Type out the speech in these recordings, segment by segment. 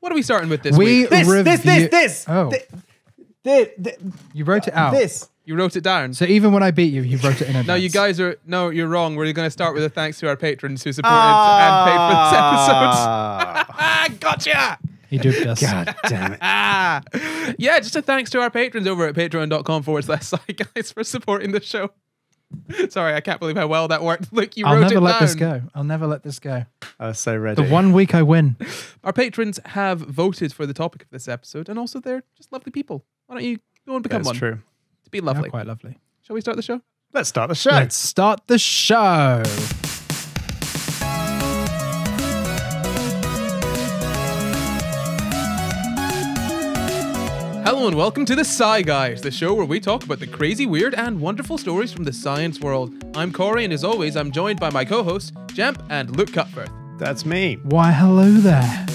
What are we starting with this We week? This, review- this, this, this. Oh, Thi- thi- thi- you wrote it out. This. You wrote it down. So even when I beat you, you wrote it in advance. No, you guys are no, you're wrong. We're going to start with a thanks to our patrons who supported and paid for this episode. Ah. Ah, gotcha. He duped us. God damn it. Ah, yeah. Just a thanks to our patrons over at patreon.com forward slash Sci Guys for supporting the show. Sorry, I can't believe how well that worked. Look, you I'll wrote never let down. this go. I'll never let this go. I was so ready. The one week I win. Our patrons have voted for the topic of this episode, and also they're just lovely people. Why don't you go and become one? That's one? true. To be They're lovely. quite lovely. Shall we start the show? Let's start the show. Let's start the show. Hello and welcome to the Sci Guys, the show where we talk about the crazy, weird, and wonderful stories from the science world. I'm Corey, and as always, I'm joined by my co-hosts Jamp and Luke Cutforth. That's me. Why, hello there.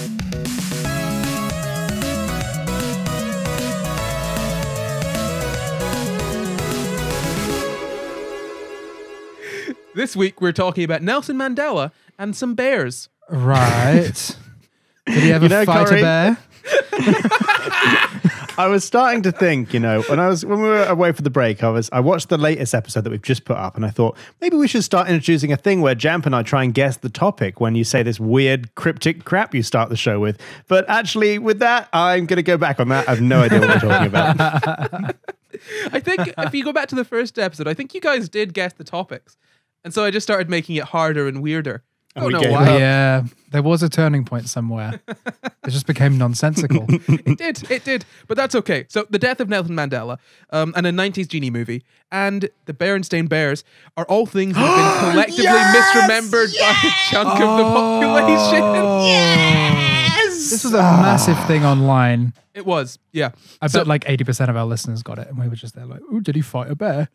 This week we're talking about Nelson Mandela and some bears. Right. Did he ever You know, fight Corey- a bear? I was starting to think, you know, when I was when we were away for the break, I was I watched the latest episode that we've just put up, and I thought maybe we should start introducing a thing where Jamp and I try and guess the topic when you say this weird cryptic crap you start the show with. But actually, with that, I'm going to go back on that. I have no idea what we're talking about. I think if you go back to the first episode, I think you guys did guess the topics. And so I just started making it harder and weirder. I And don't we know gave why. up. Yeah, there was a turning point somewhere. it just became nonsensical. it did. It did. But that's okay. So, the death of Nelson Mandela um, and a 90s genie movie and the Berenstain Bears are all things that have been collectively Yes! misremembered by a chunk of the population. Yes! This was a massive thing online. It was. Yeah. I So- bet like 80% of our listeners got it. And we were just there like, ooh, did he fight a bear?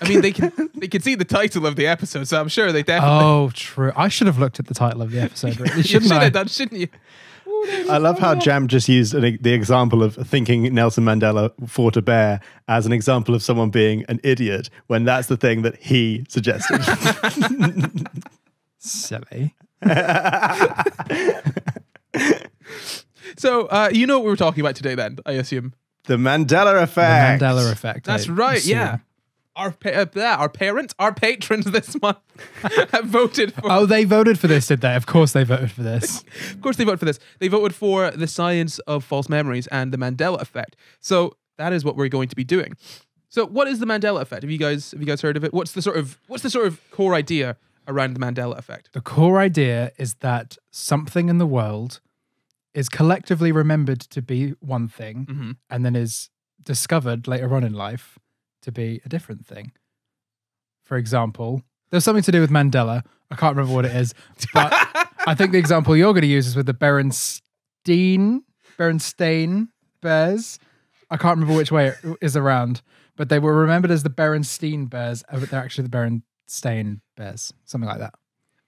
I mean, they can they can see the title of the episode, so I'm sure they definitely. Oh, true. I should have looked at the title of the episode. Really, you shouldn't should I? have done, shouldn't you? I love how Jamp just used an, the example of thinking Nelson Mandela fought a bear as an example of someone being an idiot when that's the thing that he suggested. Silly. So, uh, you know what we were talking about today, then? I assume. the Mandela effect. The effect. Mandela effect. That's I right. assume. Yeah. Our pa- uh, our parents, our patrons this month have voted for. Oh, they voted for this, did they? Of course they voted for this. Of course, they voted for this. They voted for the science of false memories and the Mandela effect. So that is what we're going to be doing. So, what is the Mandela effect? Have you guys have you guys heard of it? What's the sort of what's the sort of core idea around the Mandela effect? The core idea is that something in the world is collectively remembered to be one thing Mhm. and then is discovered later on in life to be a different thing. For example, there's something to do with Mandela. I can't remember what it is, but I think the example you're going to use is with the Berenstein, Berenstain Bears. I can't remember which way it is around, but they were remembered as the Berenstein Bears, uh, but they're actually the Berenstain Bears, something like that.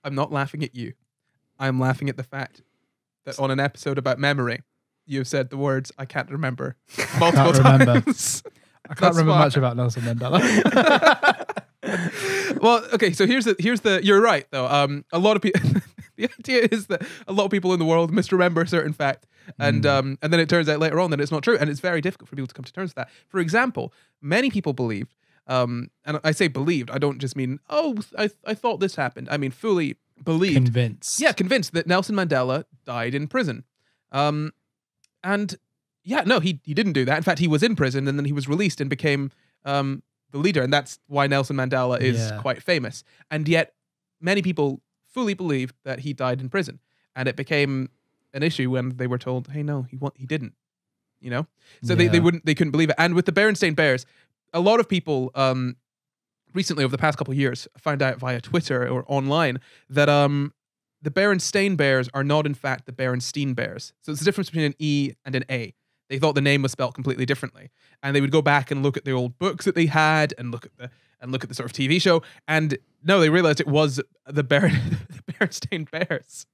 I'm not laughing at you. I'm laughing at the fact that on an episode about memory, you've said the words "I can't remember" multiple remember. times. I can't remember much about Nelson Mandela. well, okay, so here's the here's the you're right though. Um, a lot of people. the idea is that a lot of people in the world misremember a certain fact, and um, and then it turns out later on that it's not true, and it's very difficult for people to come to terms with that. For example, many people believed, um, and I say believed, I don't just mean oh, I I thought this happened. I mean fully believed. Convinced. Yeah, convinced that Nelson Mandela died in prison. Um, and yeah, no, he he didn't do that. In fact, he was in prison and then he was released and became um the leader, and that's why Nelson Mandela is Yeah. quite famous. And yet, many people fully believed that he died in prison, and it became an issue when they were told, "Hey, no, he he didn't." You know, so they, they wouldn't they couldn't believe it. And with the Berenstain Bears, a lot of people um recently over the past couple of years found out via Twitter or online that um the Berenstain Bears are not in fact the Berenstein Bears. So it's the difference between an E and an A. They thought the name was spelled completely differently, and they would go back and look at the old books that they had and look at the and look at the sort of TV show. And no, they realized it was the Beren the Berenstain Bears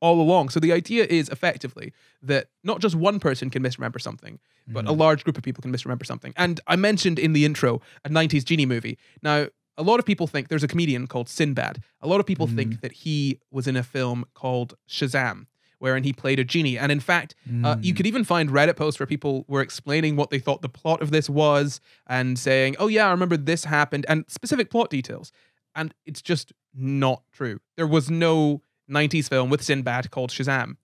all along. So the idea is effectively that not just one person can misremember something, but a mm-hmm. large group of people can misremember something. And I mentioned in the intro a 90s genie movie. Now, a lot of people think there's a comedian called Sinbad. A lot of people think mm-hmm. that he was in a film called Shazam, wherein he played a genie. And in fact, uh, you Mm. could even find Reddit posts where people were explaining what they thought the plot of this was and saying, "Oh yeah, I remember this happened," and specific plot details. And it's just not true. There was no 90s film with Sinbad called Shazam.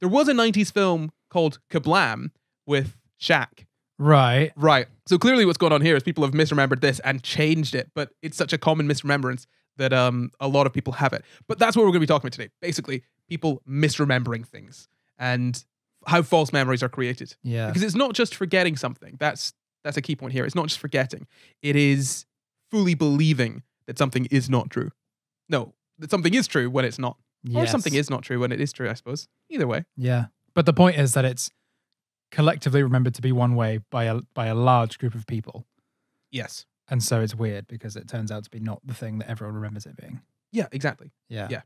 There was a 90s film called Kazaam with Shaq. Right. Right. So clearly what's going on here is people have misremembered this and changed it, but it's such a common misremembrance that um a lot of people have it. But that's what we're going to be talking about today. Basically, people misremembering things and how false memories are created. Yeah. Because it's not just forgetting something. That's that's a key point here. It's not just forgetting. It is fully believing that something is not true. No, that something is true when it's not. Or something is not true when it is true, I suppose. Either way. Yeah. But the point is that it's collectively remembered to be one way by a by a large group of people. Yes. And so it's weird because it turns out to be not the thing that everyone remembers it being. Yeah, exactly. Yeah. Yeah.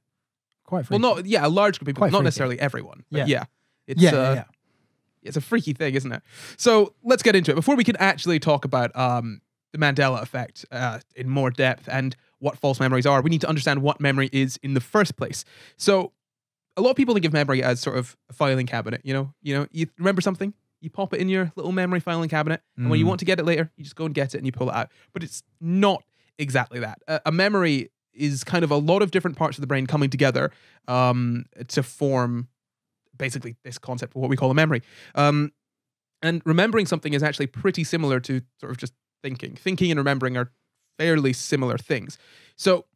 Quite Well, not yeah, a large group of people, Quite not freaky. necessarily everyone. But Yeah. yeah. It's yeah, uh, yeah, yeah. it's a freaky thing, isn't it? So let's get into it. Before we can actually talk about um, the Mandela effect uh, in more depth and what false memories are, we need to understand what memory is in the first place. So a lot of people think of memory as sort of a filing cabinet. You know, you know, you remember something, you pop it in your little memory filing cabinet, and when you Mm. want to get it later, you just go and get it and you pull it out. But it's not exactly that. A, a memory is kind of a lot of different parts of the brain coming together um, to form basically this concept of what we call a memory. Um, and remembering something is actually pretty similar to sort of just thinking. Thinking and remembering are fairly similar things. So,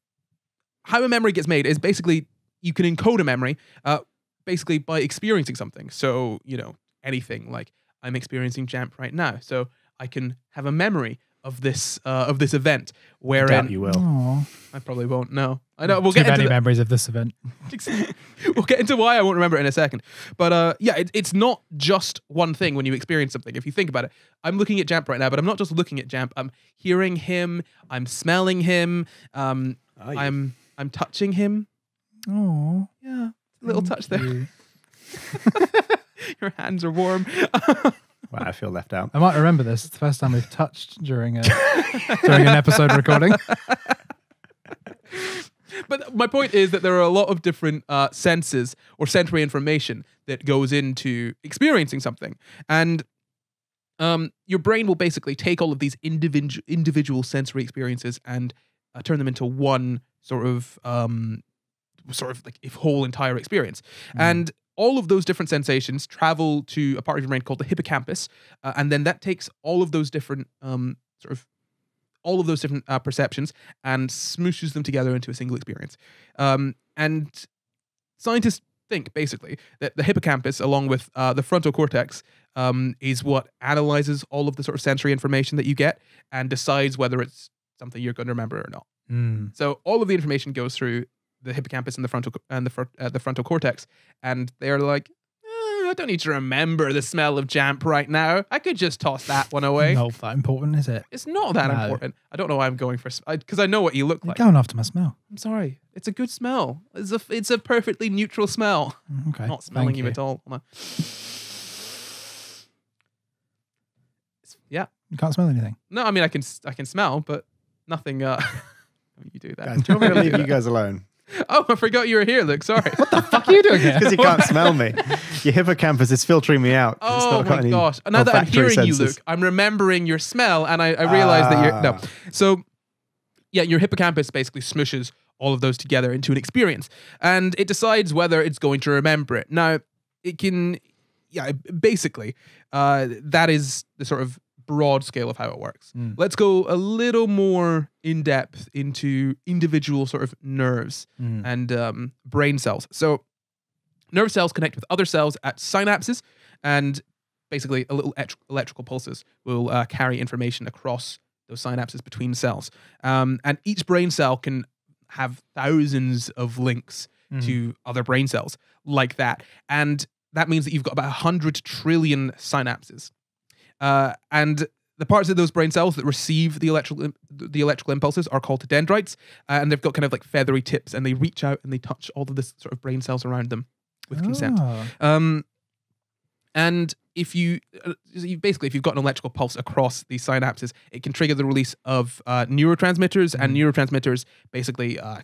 how a memory gets made is basically you can encode a memory uh, basically by experiencing something. So, you know, anything like I'm experiencing Jamp right now. So, I can have a memory of this uh, of this event I wherein doubt you will. Aw. I probably won't. No, I know. We'll Too get into many the- memories of this event. we'll get into why I won't remember it in a second. But uh, yeah, it, it's not just one thing when you experience something. If you think about it, I'm looking at Jamp right now, but I'm not just looking at Jamp. I'm hearing him. I'm smelling him. Um, Are you? I'm I'm touching him. Oh, Yeah, a little touch there. Your hands are warm. Wow, I feel left out. I might remember this. It's the first time we've touched during a during an episode recording. but my point is that there are a lot of different uh, senses or sensory information that goes into experiencing something, and um, your brain will basically take all of these individual individual sensory experiences and uh, turn them into one sort of um, sort of like if whole entire experience, and all of those different sensations travel to a part of your brain called the hippocampus, uh, and then that takes all of those different um, sort of all of those different uh, perceptions and smooshes them together into a single experience. Um, and scientists think basically that the hippocampus, along with uh, the frontal cortex, um, is what analyzes all of the sort of sensory information that you get and decides whether it's something you're going to remember or not. Mm. So all of the information goes through the hippocampus and the frontal and the fr- uh, the frontal cortex, and they're like. "Eh, I don't need to remember the smell of Jamp right now. I could just toss that one away. Not that important, is it? It's not that No. important. I don't know why I'm going for because I know what you look You're like. going after my smell. I'm sorry. It's a good smell. It's a it's a perfectly neutral smell. Mm, Okay. Not smelling thank you, at all. Hold on. It's- Yeah. You can't smell anything. No, I mean I can s- I can smell, but nothing. Uh, you do that. Guys, do you want me to leave you guys alone? Oh, I forgot you were here, Luke. Sorry. what the Fuck are you doing here? Because you can't smell me. Your hippocampus is filtering me out. It's Oh not my gosh! Now that I'm olfactory hearing you. Luke, I'm remembering your smell, and I, I realize that you're no. Ah. So, yeah, your hippocampus basically smushes all of those together into an experience, and it decides whether it's going to remember it. Now, it can, yeah, basically, uh, that is the sort of broad scale of how it works. Mm. Let's go a little more in depth into individual sort of nerves Mm. and um, brain cells. So, nerve cells connect with other cells at synapses, and basically, a little et- electrical pulses will uh, carry information across those synapses between cells. Um, and each brain cell can have thousands of links Mm. to other brain cells like that. And that means that you've got about 100 trillion synapses. Uh, and the parts of those brain cells that receive the electrical the electrical impulses are called dendrites, uh, and they've got kind of like feathery tips, and they reach out and they touch all of this sort of brain cells around them with consent. Ah. Um, and if you, uh, you basically if you've got an electrical pulse across these synapses, it can trigger the release of uh, neurotransmitters, and neurotransmitters basically uh,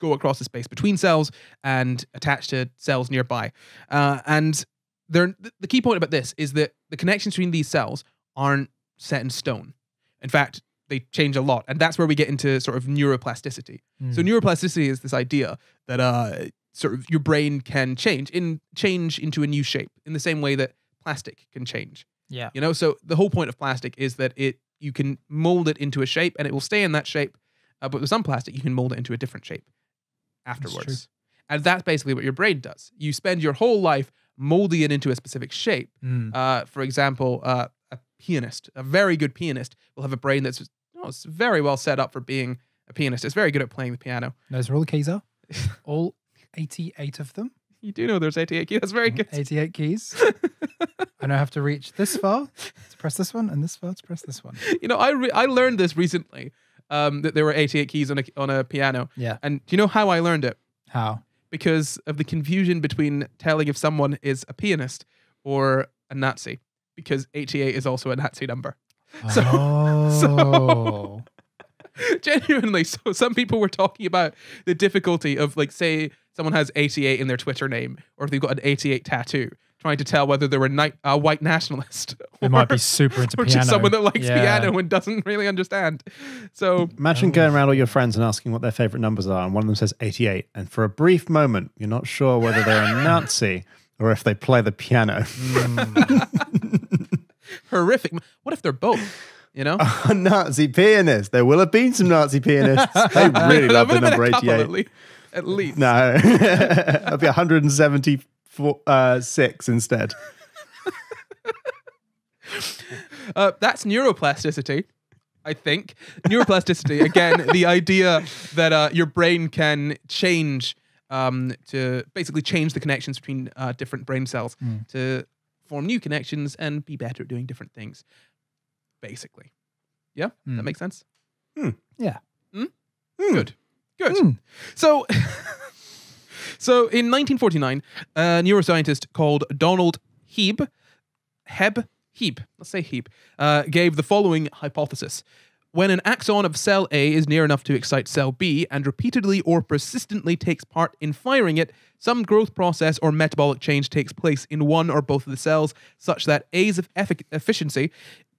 go across the space between cells and attach to cells nearby. Uh, and they're, the key point about this is that the connections between these cells aren't set in stone. In fact, they change a lot, and that's where we get into sort of neuroplasticity. So Mm. neuroplasticity is this idea that uh, sort of your brain can change in change into a new shape in the same way that plastic can change. yeah. You know, so the whole point of plastic is that it you can mold it into a shape and it will stay in that shape. Uh, but with some plastic, you can mold it into a different shape afterwards. And that's basically what your brain does. You spend your whole life molding it into a specific shape. Mm. Uh, for example, uh, a pianist, a very good pianist, will have a brain that's oh, it's very well set up for being a pianist. It's very good at playing the piano. Those are all the keys are. All 88 of them. You do know there's 88 keys. That's very good. 88 keys. and I have to reach this far to press this one and this far to press this one. You know, I re- I learned this recently. Um, that there were 88 keys on a on a piano, Yeah. and do you know how I learned it? How? Because of the confusion between telling if someone is a pianist or a Nazi, because 88 is also a Nazi number. So- oh. Genuinely, so some people were talking about the difficulty of, like, say, someone has 88 in their Twitter name, or if they've got an 88 tattoo, trying to tell whether they're a ni- a white nationalist. They or, might be super into or piano. just someone that likes Yeah. piano and doesn't really understand. So, Imagine Oh. going around all your friends and asking what their favorite numbers are, and one of them says 88. And for a brief moment, you're not sure whether they're a Nazi or if they play the piano. Mm. horrific. What if they're both? You know? a Nazi pianist. There will have been some Nazi pianists. They really love the would have been number 88. at least. At least. No, that'll be 174 uh, six instead. Uh, that's neuroplasticity, I think. Neuroplasticity, again, the idea that uh, your brain can change um, to basically change the connections between uh, different brain cells Mm. to form new connections and be better at doing different things. Basically. Yeah? That Mm. makes sense? Yeah. Good. Good. Mm. So, so in 1949, a neuroscientist called Donald Hebe, Hebb, Hebe, let's say Hebe, uh, gave the following hypothesis. When an axon of cell A is near enough to excite cell B and repeatedly or persistently takes part in firing it, some growth process or metabolic change takes place in one or both of the cells, such that A's effic- efficiency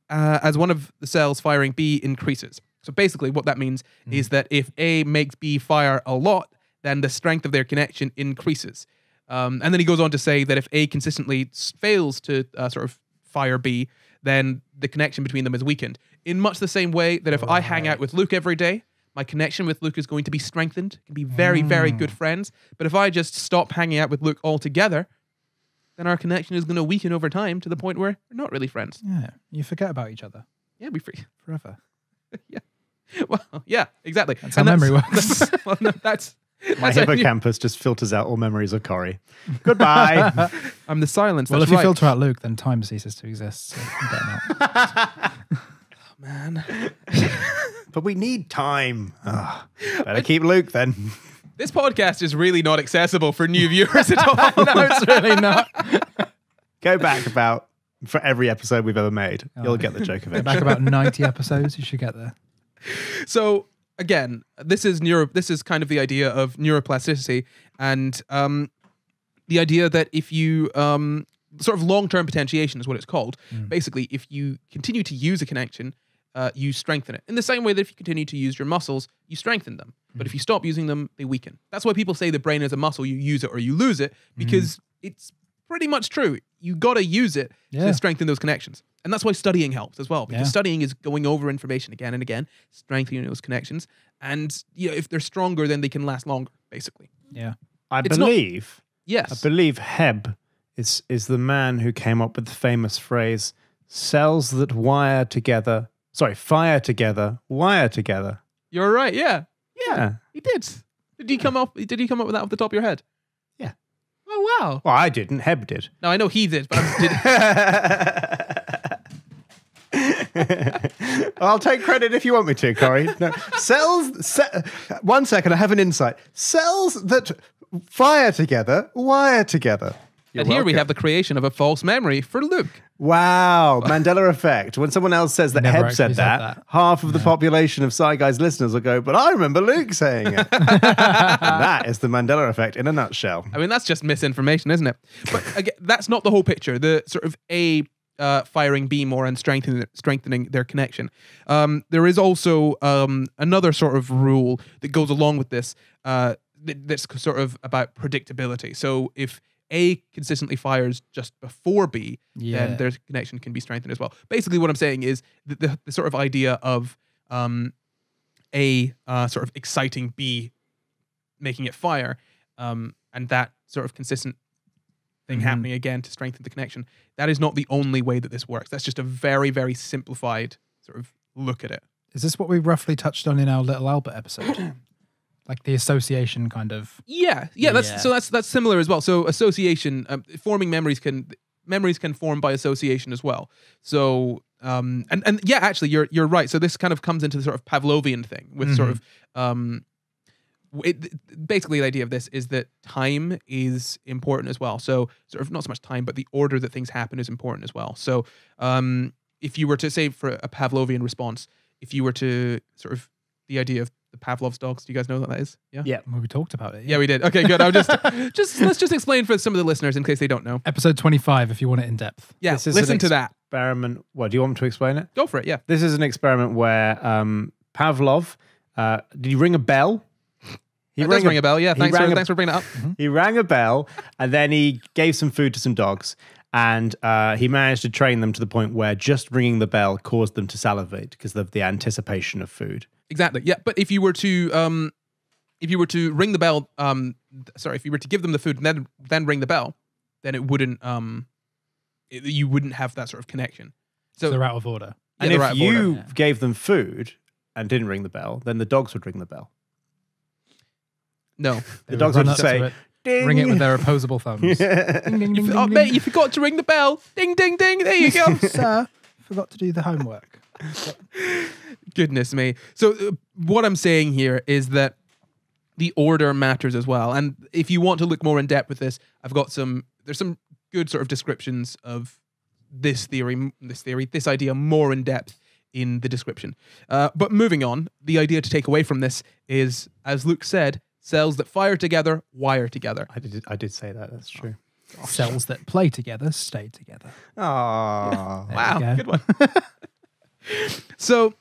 uh, as one of the cells firing B increases. So basically, what that means is that if A makes B fire a lot, then the strength of their connection increases. Um, and then he goes on to say that if A consistently fails to uh, sort of fire B, then the connection between them is weakened. In much the same way that if I hang out with Luke every day, my connection with Luke is going to be strengthened, can be very, very good friends. But if I just stop hanging out with Luke altogether, then our connection is going to weaken over time to the point where we're not really friends. Yeah. You forget about each other Yeah, we free. forever. Yeah. Well, yeah, exactly. That's how memory works. That's, well, no, that's, My that's how you- hippocampus just filters out all memories of Corey. Goodbye. I'm the silence. Well, that's if you filter out Luke, then time ceases to exist. So you better oh, man. but we need time. Ugh. better keep Luke then. This podcast is really not accessible for new viewers at all. no, it's really not. Go back about for every episode we've ever made. You'll get the joke of it. Back about 90 episodes, you should get there. so again, this is neuro. This is kind of the idea of neuroplasticity and um, the idea that if you um, sort of long-term potentiation is what it's called. Basically, if you continue to use a connection, uh, you strengthen it. In the same way that if you continue to use your muscles, you strengthen them. But if you stop using them, they weaken. That's why people say the brain is a muscle. You use it or you lose it because it's pretty much true. You got to use it Yeah. to strengthen those connections. And that's why studying helps as well, because Yeah. studying is going over information again and again, strengthening those connections. And you know, if they're stronger, then they can last longer, basically. Yeah. I It's not- believe, Yes. I believe Hebb is is the man who came up with the famous phrase "cells that wire together." Sorry, fire together, wire together. You're right. Yeah. Yeah. He did. Did he come up? Did he come up with that off the top of your head? Yeah. Oh wow. Well, I didn't. Hebb did. No, I know he did, but did, I'll take credit if you want me to, Corey. No. Cells. Ce- one second, I have an insight. Cells that fire together, wire together. You're and here we have the creation of a false memory for Luke. Wow, Mandela effect. When someone else says that Never Hebb said said that, that. half of the population of Sci Guys listeners will go, but I remember Luke saying it. that is the Mandela effect in a nutshell. I mean, that's just misinformation, isn't it? But again, that's not the whole picture. The sort of A uh, firing B more and strengthening strengthening their connection. Um, there is also um, another sort of rule that goes along with this. Uh, th- that's sort of about predictability. So if A consistently fires just before B, Yeah. then their connection can be strengthened as well. Basically, what I'm saying is the, the, the sort of idea of um, A uh, sort of exciting B making it fire, um, and that sort of consistent thing Mhm. happening again to strengthen the connection. That is not the only way that this works. That's just a very, very simplified sort of look at it. Is this what we roughly touched on in our Little Albert episode? like the association kind of. Yeah, yeah. That's Yeah. so that's that's similar as well. So association, um, forming memories can memories can form by association as well. So um, and and yeah, actually, you're you're right. So this kind of comes into the sort of Pavlovian thing with sort of um, it, basically the idea of this is that time is important as well. So sort of not so much time, but the order that things happen is important as well. So um, if you were to say for a Pavlovian response, if you were to sort of the idea of the Pavlov's dogs, do you guys know what that is? Yeah. Yeah. Well, we talked about it. Yeah, we did. Okay, good. I was just just let's just explain for some of the listeners in case they don't know. Episode 25, if you want it in depth. Yeah, This is an listen to that. Experiment. What, do you want me to explain it? Go for it. Yeah. This is an experiment where um, Pavlov, uh, did he ring a bell? He It does ring a bell. Yeah. he Thanks for rang a- thanks for bringing it up. He rang a bell and then he gave some food to some dogs. And uh, he managed to train them to the point where just ringing the bell caused them to salivate because of the anticipation of food. Exactly. Yeah. But if you were to um, if you were to ring the bell, um, sorry, if you were to give them the food and then then ring the bell, then it wouldn't um, it, you wouldn't have that sort of connection. So So they're out of order. yeah, and if out you order. Yeah. gave them food and didn't ring the bell, then the dogs would ring the bell. no, The dogs run would say, Ding. ring it with their opposable thumbs. Yeah. Ding, ding, you, ding, oh, ding, mate, ding. you forgot to ring the bell. Ding, ding, ding. There you go. Sir, forgot to do the homework. Goodness me. So uh, what I'm saying here is that the order matters as well. And if you want to look more in depth with this, I've got some there's some good sort of descriptions of this theory, this theory, this idea more in depth in the description. Uh, but moving on, the idea to take away from this is, as Luke said, cells that fire together wire together. I did, I did say that. That's true. Cells that play together stay together. Oh. Wow, go. good one. so,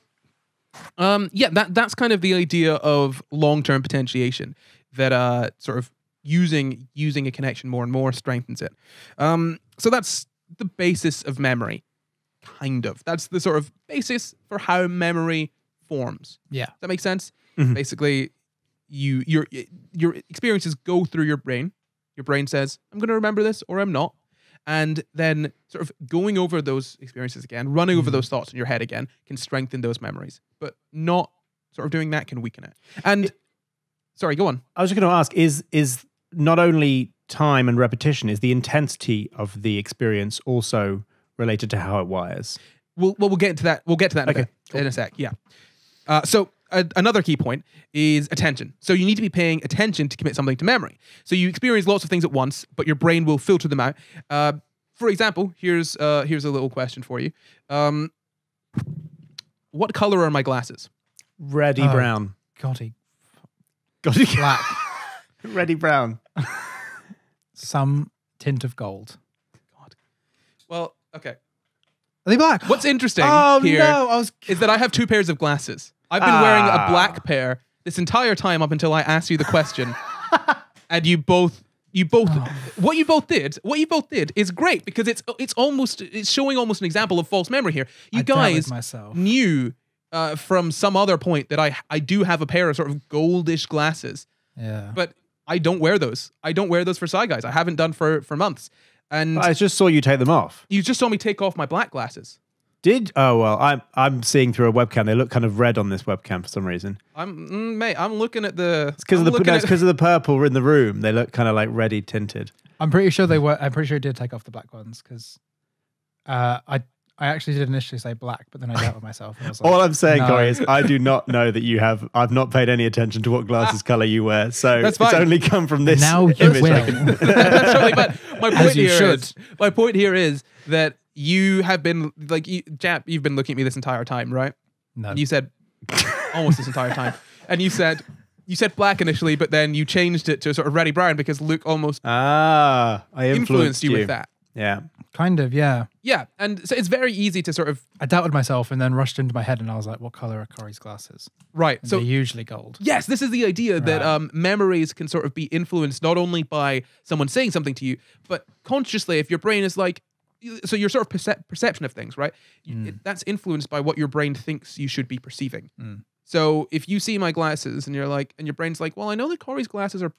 um, yeah, that that's kind of the idea of long-term potentiation that uh sort of using using a connection more and more strengthens it. Um, so that's the basis of memory, kind of. That's the sort of basis for how memory forms. Yeah. Does that makes sense? Mhm. Basically, you your your experiences go through your brain. Your brain says, "I'm going to remember this," or "I'm not," and then sort of going over those experiences again, running over Mhm. those thoughts in your head again, can strengthen those memories. But not sort of doing that can weaken it. And sorry, go on. I was just going to ask: is is not only time and repetition is the intensity of the experience also related to how it wires? We'll well, we'll get into that. We'll get to that in, Okay, a, bit, in a sec. Yeah. Uh, so uh, another key point is attention. So you need to be paying attention to commit something to memory. So you experience lots of things at once, but your brain will filter them out. Uh, for example, here's uh, here's a little question for you. Um, what color are my glasses? Reddy Oh. Brown. God, he Got it. black. Reddy Brown. Some tint of gold. God. Well, okay. Are they black? What's interesting Oh here no! I was. is that I have two pairs of glasses. I've been wearing a Ah. black pair this entire time up until I asked you the question, and you both. You both, what you both did, what you both did is great because it's it's almost it's showing almost an example of false memory here. You I doubted guys myself. knew uh, from some other point that I I do have a pair of sort of goldish glasses, Yeah. but I don't wear those. I don't wear those for Sci Guys. I haven't done for for months, and I just saw you take them off. you just saw me take off my black glasses. Did oh well, I'm I'm seeing through a webcam. They look kind of red on this webcam for some reason. I'm mm, mate. I'm looking at the. It's because of the looking no, it's at- 'cause of the purple in the room. They look kind of like reddy tinted. I'm pretty sure they were. I'm pretty sure he did take off the black ones because uh, I I actually did initially say black, but then I doubted myself. and I was like, All I'm saying, no. Corey, is I do not know that you have. I've not paid any attention to what glasses color you wear, so That's it's fine. only come from this Now you image. I will. can- That's totally fine. My As point you here should. is my point here is that you have been like you, Jamp, you've been looking at me this entire time, right? no. And you said almost this entire time, and you said you said black initially, but then you changed it to sort of reddy brown because Luke almost ah, I influenced, influenced you with that. Yeah. kind of, yeah. Yeah, and so it's very easy to sort of I doubted myself and then rushed into my head and I was like, what color are Corey's glasses? right. And So they're usually gold. Yes, this is the idea that um, memories can sort of be influenced not only by someone saying something to you, but consciously, if your brain is like, so your sort of percep- perception of things, right? Mm. it- that's influenced by what your brain thinks you should be perceiving. Mm. So if you see my glasses and you're like, and your brain's like, well, I know that Corey's glasses are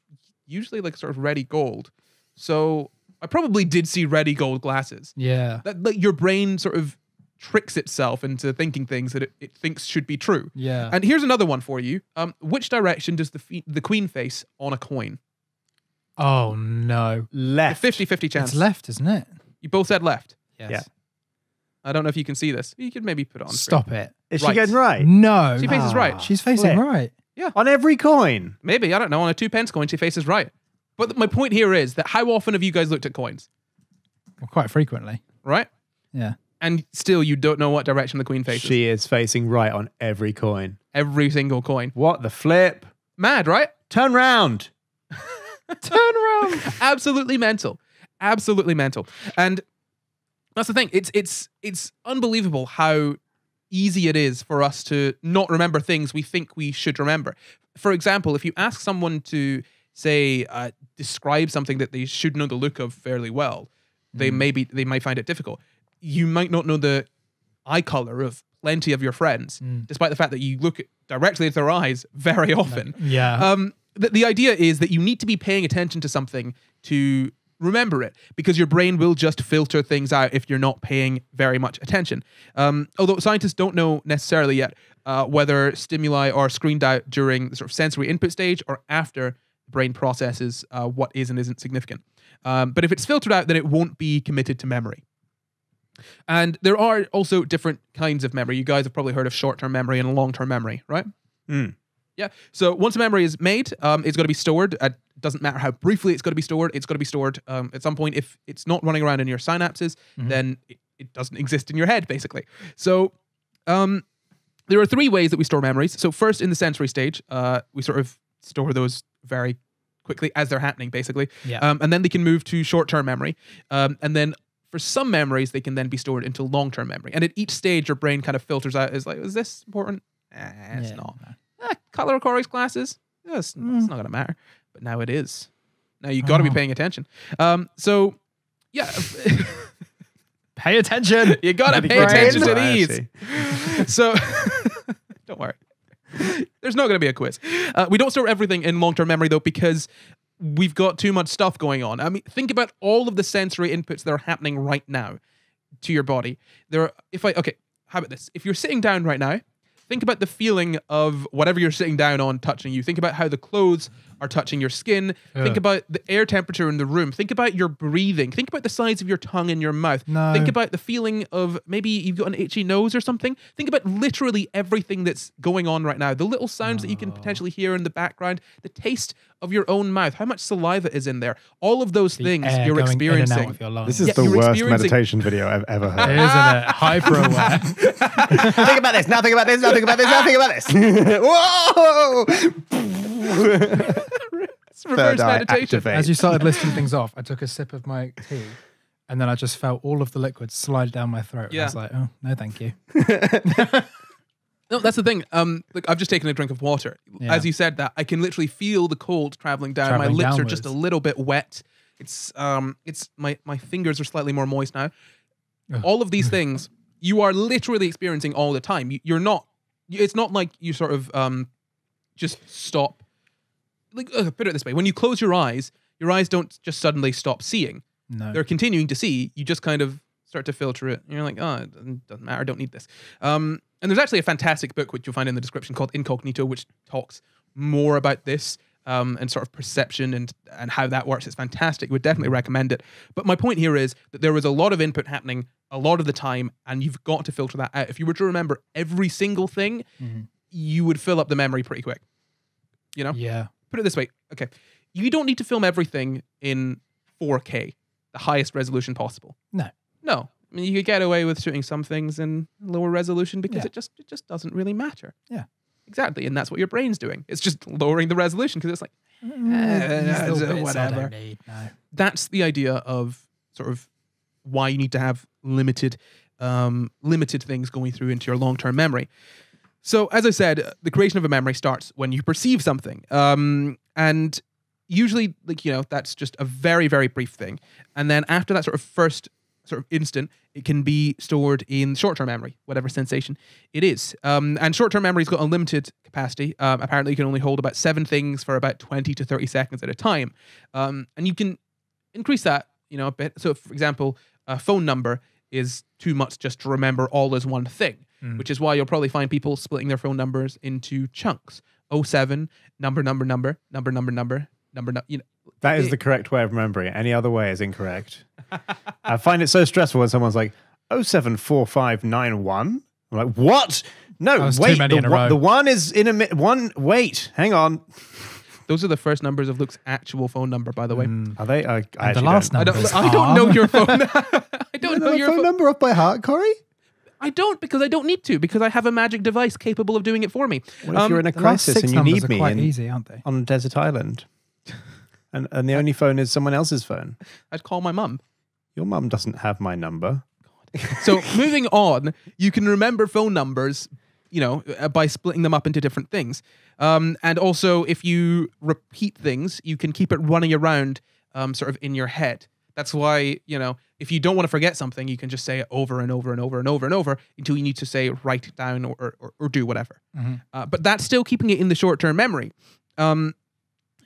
usually like sort of ready gold, so I probably did see ready gold glasses. Yeah. That like your brain sort of tricks itself into thinking things that it, it thinks should be true. Yeah. And here's another one for you. Um, which direction does the fe- the queen face on a coin? oh no. Left. 50-50 chance. It's left, isn't it? You both said left. Yes. Yeah. I don't know if you can see this. You could maybe put it on. screen. Stop it. Is she Right. getting right? No. She faces Ah. right. She's facing Flip. right. On every coin. Maybe I don't know. On a two pence coin, she faces right. But my point here is that how often have you guys looked at coins, Well, quite frequently. right? Yeah. And still, you don't know what direction the queen faces. She is facing right on every coin. Every single coin. What the flip? Mad, right? Turn round. Turn around. Absolutely mental. Absolutely mental. And that's the thing. It's it's it's unbelievable how easy it is for us to not remember things we think we should remember. For example, if you ask someone to say uh, describe something that they should know the look of fairly well, they maybe they might find it difficult. You might not know the eye color of plenty of your friends, Mm. despite the fact that you look directly at their eyes very often. Yeah. Um, the, the idea is that you need to be paying attention to something to remember it because your brain will just filter things out if you're not paying very much attention. Um, although scientists don't know necessarily yet uh, whether stimuli are screened out during the sort of sensory input stage or after the brain processes uh, what is and isn't significant. Um, but if it's filtered out, then it won't be committed to memory. And there are also different kinds of memory. You guys have probably heard of short term memory and long term memory, right? Hmm. Yeah. So once a memory is made, um, it's going to be stored. It doesn't matter how briefly it's going to be stored. It's going to be stored um, at some point. If it's not running around in your synapses, Mhm. then it, it doesn't exist in your head, basically. So um, there are three ways that we store memories. So first, in the sensory stage, uh, we sort of store those very quickly as they're happening, basically. yeah. Um, and then they can move to short-term memory. Um, and then for some memories, they can then be stored into long-term memory. And at each stage, your brain kind of filters out is like, is this important? Eh, it's Yeah, not. Eh, color of Corey's glasses? Yeah, it's, it's Mm. not going to matter. But now it is. Now you got to be Oh. paying attention. Um, so, yeah, Pay attention. you got to pay attention to these. so, don't worry. There's not going to be a quiz. Uh, we don't store everything in long-term memory though because we've got too much stuff going on. I mean, think about all of the sensory inputs that are happening right now to your body. There, are, if I okay, how about this? If you're sitting down right now, think about the feeling of whatever you're sitting down on touching you. Think about how the clothes are touching your skin. Think about the air temperature in the room. Think about your breathing. Think about the size of your tongue in your mouth. No. Think about the feeling of maybe you've got an itchy nose or something. Think about literally everything that's going on right now. The little sounds that you can potentially hear in the background, the taste of your own mouth, how much saliva is in there. All of those The things you're going in and out experiencing. your. This is Yeah, the worst meditation video I've ever heard. It is, isn't it? Hyper aware. think about this. Now think about this. Now think about this. Now think about this. Whoa! It's reverse Third eye meditation. activate. As you started listing things off, I took a sip of my tea, and then I just felt all of the liquid slide down my throat. Yeah. I was like, oh no, thank you. No, that's the thing. Um, look, I've just taken a drink of water. Yeah. As you said that, I can literally feel the cold traveling down. Traveling my lips are just a little bit wet. It's um, it's my my fingers are slightly more moist now. Ugh. All of these things you are literally experiencing all the time. You, you're not. It's not like you sort of um, just stop. Like uh, put it this way: when you close your eyes, your eyes don't just suddenly stop seeing. No. They're continuing to see. You just kind of start to filter it. And you're like, oh, it doesn't, doesn't matter. I don't need this. Um, and there's actually a fantastic book which you'll find in the description called Incognito, which talks more about this um, and sort of perception and and how that works. It's fantastic. Would definitely recommend it. But my point here is that there was a lot of input happening a lot of the time, and you've got to filter that out. If you were to remember every single thing, Mhm. you would fill up the memory pretty quick. You know, Yeah. Put it this way. Okay, you don't need to film everything in 4K, the highest resolution possible. No. No. I mean, you could get away with shooting some things in lower resolution because Yeah. it just it just doesn't really matter. Yeah. Exactly, and that's what your brain's doing. It's just lowering the resolution because it's like These uh, little whatever. need, no. that's the idea of sort of why you need to have limited um, limited things going through into your long term memory. So, as I said, the creation of a memory starts when you perceive something, um, and usually, like you know, that's just a very very brief thing, and then after that sort of first sort of instant, it can be stored in short term memory, whatever sensation it is. Um, and short term memory's got a limited capacity. Um, apparently, you can only hold about seven things for about twenty to thirty seconds at a time, um, and you can increase that, you know, a bit. So, for example, a phone number is too much just to remember all as one thing, Mm. which is why you'll probably find people splitting their phone numbers into chunks. 07, number, number, number, number, number, number, number, nu- you know. That is It- the correct way of remembering it. Any other way is incorrect. I find it so stressful when someone's like, 074591. I'm like, what? No, That too wait. many the, in a one, row. the one is in a mi- one. Wait, hang on. Those are the first numbers of Luke's actual phone number, by the way. Mm. Are they? I, I the last don't. I don't, Numbers I don't know your phone. I don't You know know your phone phone. number off by heart, Corey? I don't because I don't need to because I have a magic device capable of doing it for me. What if Um, you're in a The last crisis six and you numbers need are me quite in, easy, aren't they? on a desert island? And, and the only phone is someone else's phone. I'd call my mum. Your mum doesn't have my number. So moving on, you can remember phone numbers, you know, uh, by splitting them up into different things. Um, and also, if you repeat things, you can keep it running around, um, sort of in your head. That's why you know if you don't want to forget something, you can just say it over and over and over and over and over until you need to say write it down or or, or do whatever. Mhm. Uh, but that's still keeping it in the short term memory. Um,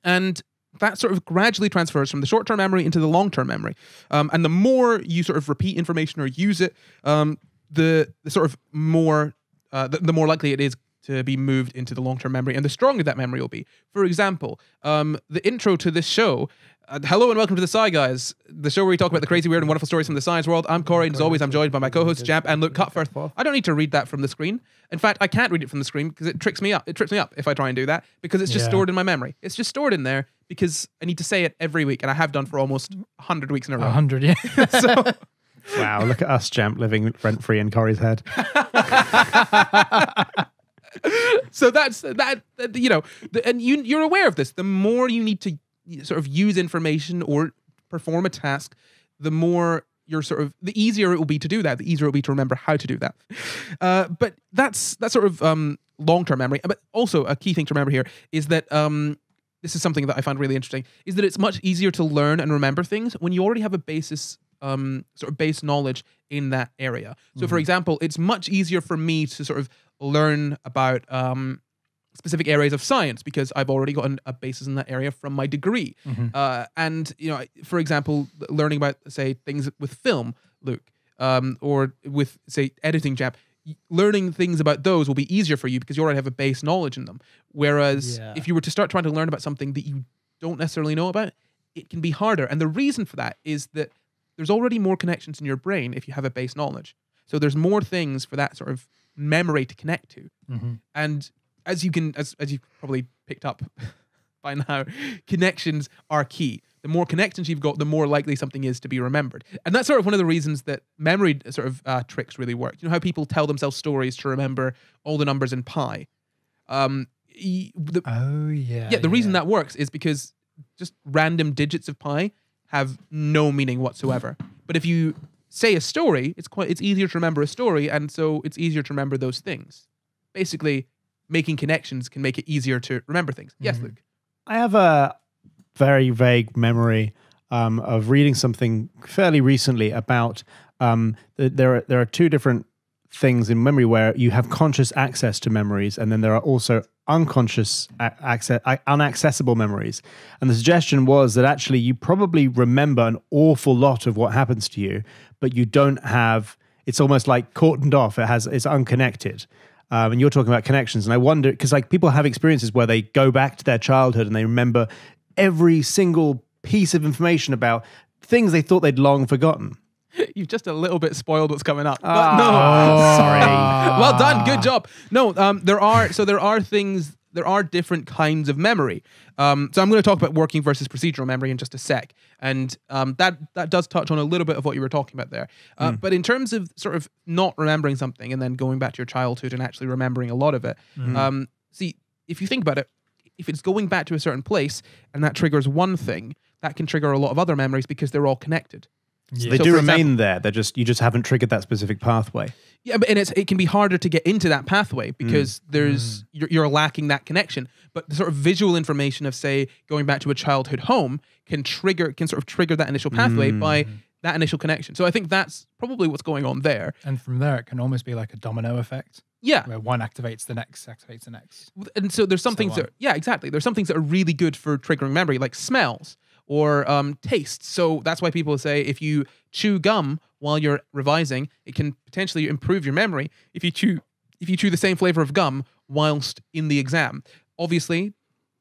and that sort of gradually transfers from the short term memory into the long term memory. Um, and the more you sort of repeat information or use it, um, the, the sort of more, uh, the, the more likely it is to be moved into the long term memory and the stronger that memory will be. For example, um, the intro to this show. Uh, hello and welcome to the Sci Guys, the show where we talk about the crazy, weird, and wonderful stories from the science world. I'm Corey, and as always, I'm joined by my co-hosts Jamp and Luke Cutforth. I don't need to read that from the screen. In fact, I can't read it from the screen because it tricks me up. It trips me up if I try and do that because it's just Yeah. stored in my memory. It's just stored in there because I need to say it every week, and I have done for almost 100 weeks in a A row. hundred, yeah. so, Wow, look at us, Jamp, living rent free in Corey's head. so that's that. that, You know, the, and you you're aware of this. The more you need to sort of use information or perform a task, the more you're sort of the easier it will be to do that. The easier it will be to remember how to do that. Uh, but that's that's sort of um, long term memory. But also a key thing to remember here is that um, this is something that I find really interesting. Is that it's much easier to learn and remember things when you already have a basis. Um, sort of base knowledge in that area. So, for example, it's much easier for me to sort of learn about um, specific areas of science because I've already gotten a basis in that area from my degree. Mhm. Uh, and you know, for example, learning about say things with film, Luke, um, or with say editing, Jamp, learning things about those will be easier for you because you already have a base knowledge in them. Whereas Yeah. if you were to start trying to learn about something that you don't necessarily know about, it can be harder. And the reason for that is that there's already more connections in your brain if you have a base knowledge. So there's more things for that sort of memory to connect to. Mhm. And as you can, as as you've probably picked up by now, connections are key. The more connections you've got, the more likely something is to be remembered. And that's sort of one of the reasons that memory sort of uh, tricks really work. You know how people tell themselves stories to remember all the numbers in pi. Um, the, Oh yeah. yeah, the reason that works is because just random digits of pi have no meaning whatsoever. But if you say a story, it's quite it's easier to remember a story, and so it's easier to remember those things. Basically, making connections can make it easier to remember things. Yes, Mhm. Luke. I have a very vague memory um, of reading something fairly recently about um, th- there are there are two different things in memory where you have conscious access to memories, and then there are also unconscious access, unaccessible memories. And the suggestion was that actually you probably remember an awful lot of what happens to you, but you don't have. It's almost like cordoned off. It has. It's unconnected. Um, and you're talking about connections, and I wonder because like people have experiences where they go back to their childhood and they remember every single piece of information about things they thought they'd long forgotten. you've just a little bit spoiled what's coming up. But Ah, no, sorry. well done, good job. No, um, there are so there are things. There are different kinds of memory. Um, so I'm going to talk about working versus procedural memory in just a sec, and um, that that does touch on a little bit of what you were talking about there. Uh, But in terms of sort of not remembering something and then going back to your childhood and actually remembering a lot of it, um, see if you think about it, if it's going back to a certain place and that triggers one thing, that can trigger a lot of other memories because they're all connected. They So do remain example- there. They're just you just haven't triggered that specific pathway. Yeah, but and it's it can be harder to get into that pathway mm. because there's mm. you're, you're lacking that connection. But the sort of visual information of say going back to a childhood home can trigger can sort of trigger that initial pathway mm. by that initial connection. So I think that's probably what's going on there. And from there, it can almost be like a domino effect Yeah, where one activates the next, activates the next. and so there's some So things on. that yeah exactly there's some things that are really good for triggering memory like smells or um, tastes so that's why people say if you chew gum while you're revising it can potentially improve your memory if you chew if you chew the same flavor of gum whilst in the exam. Obviously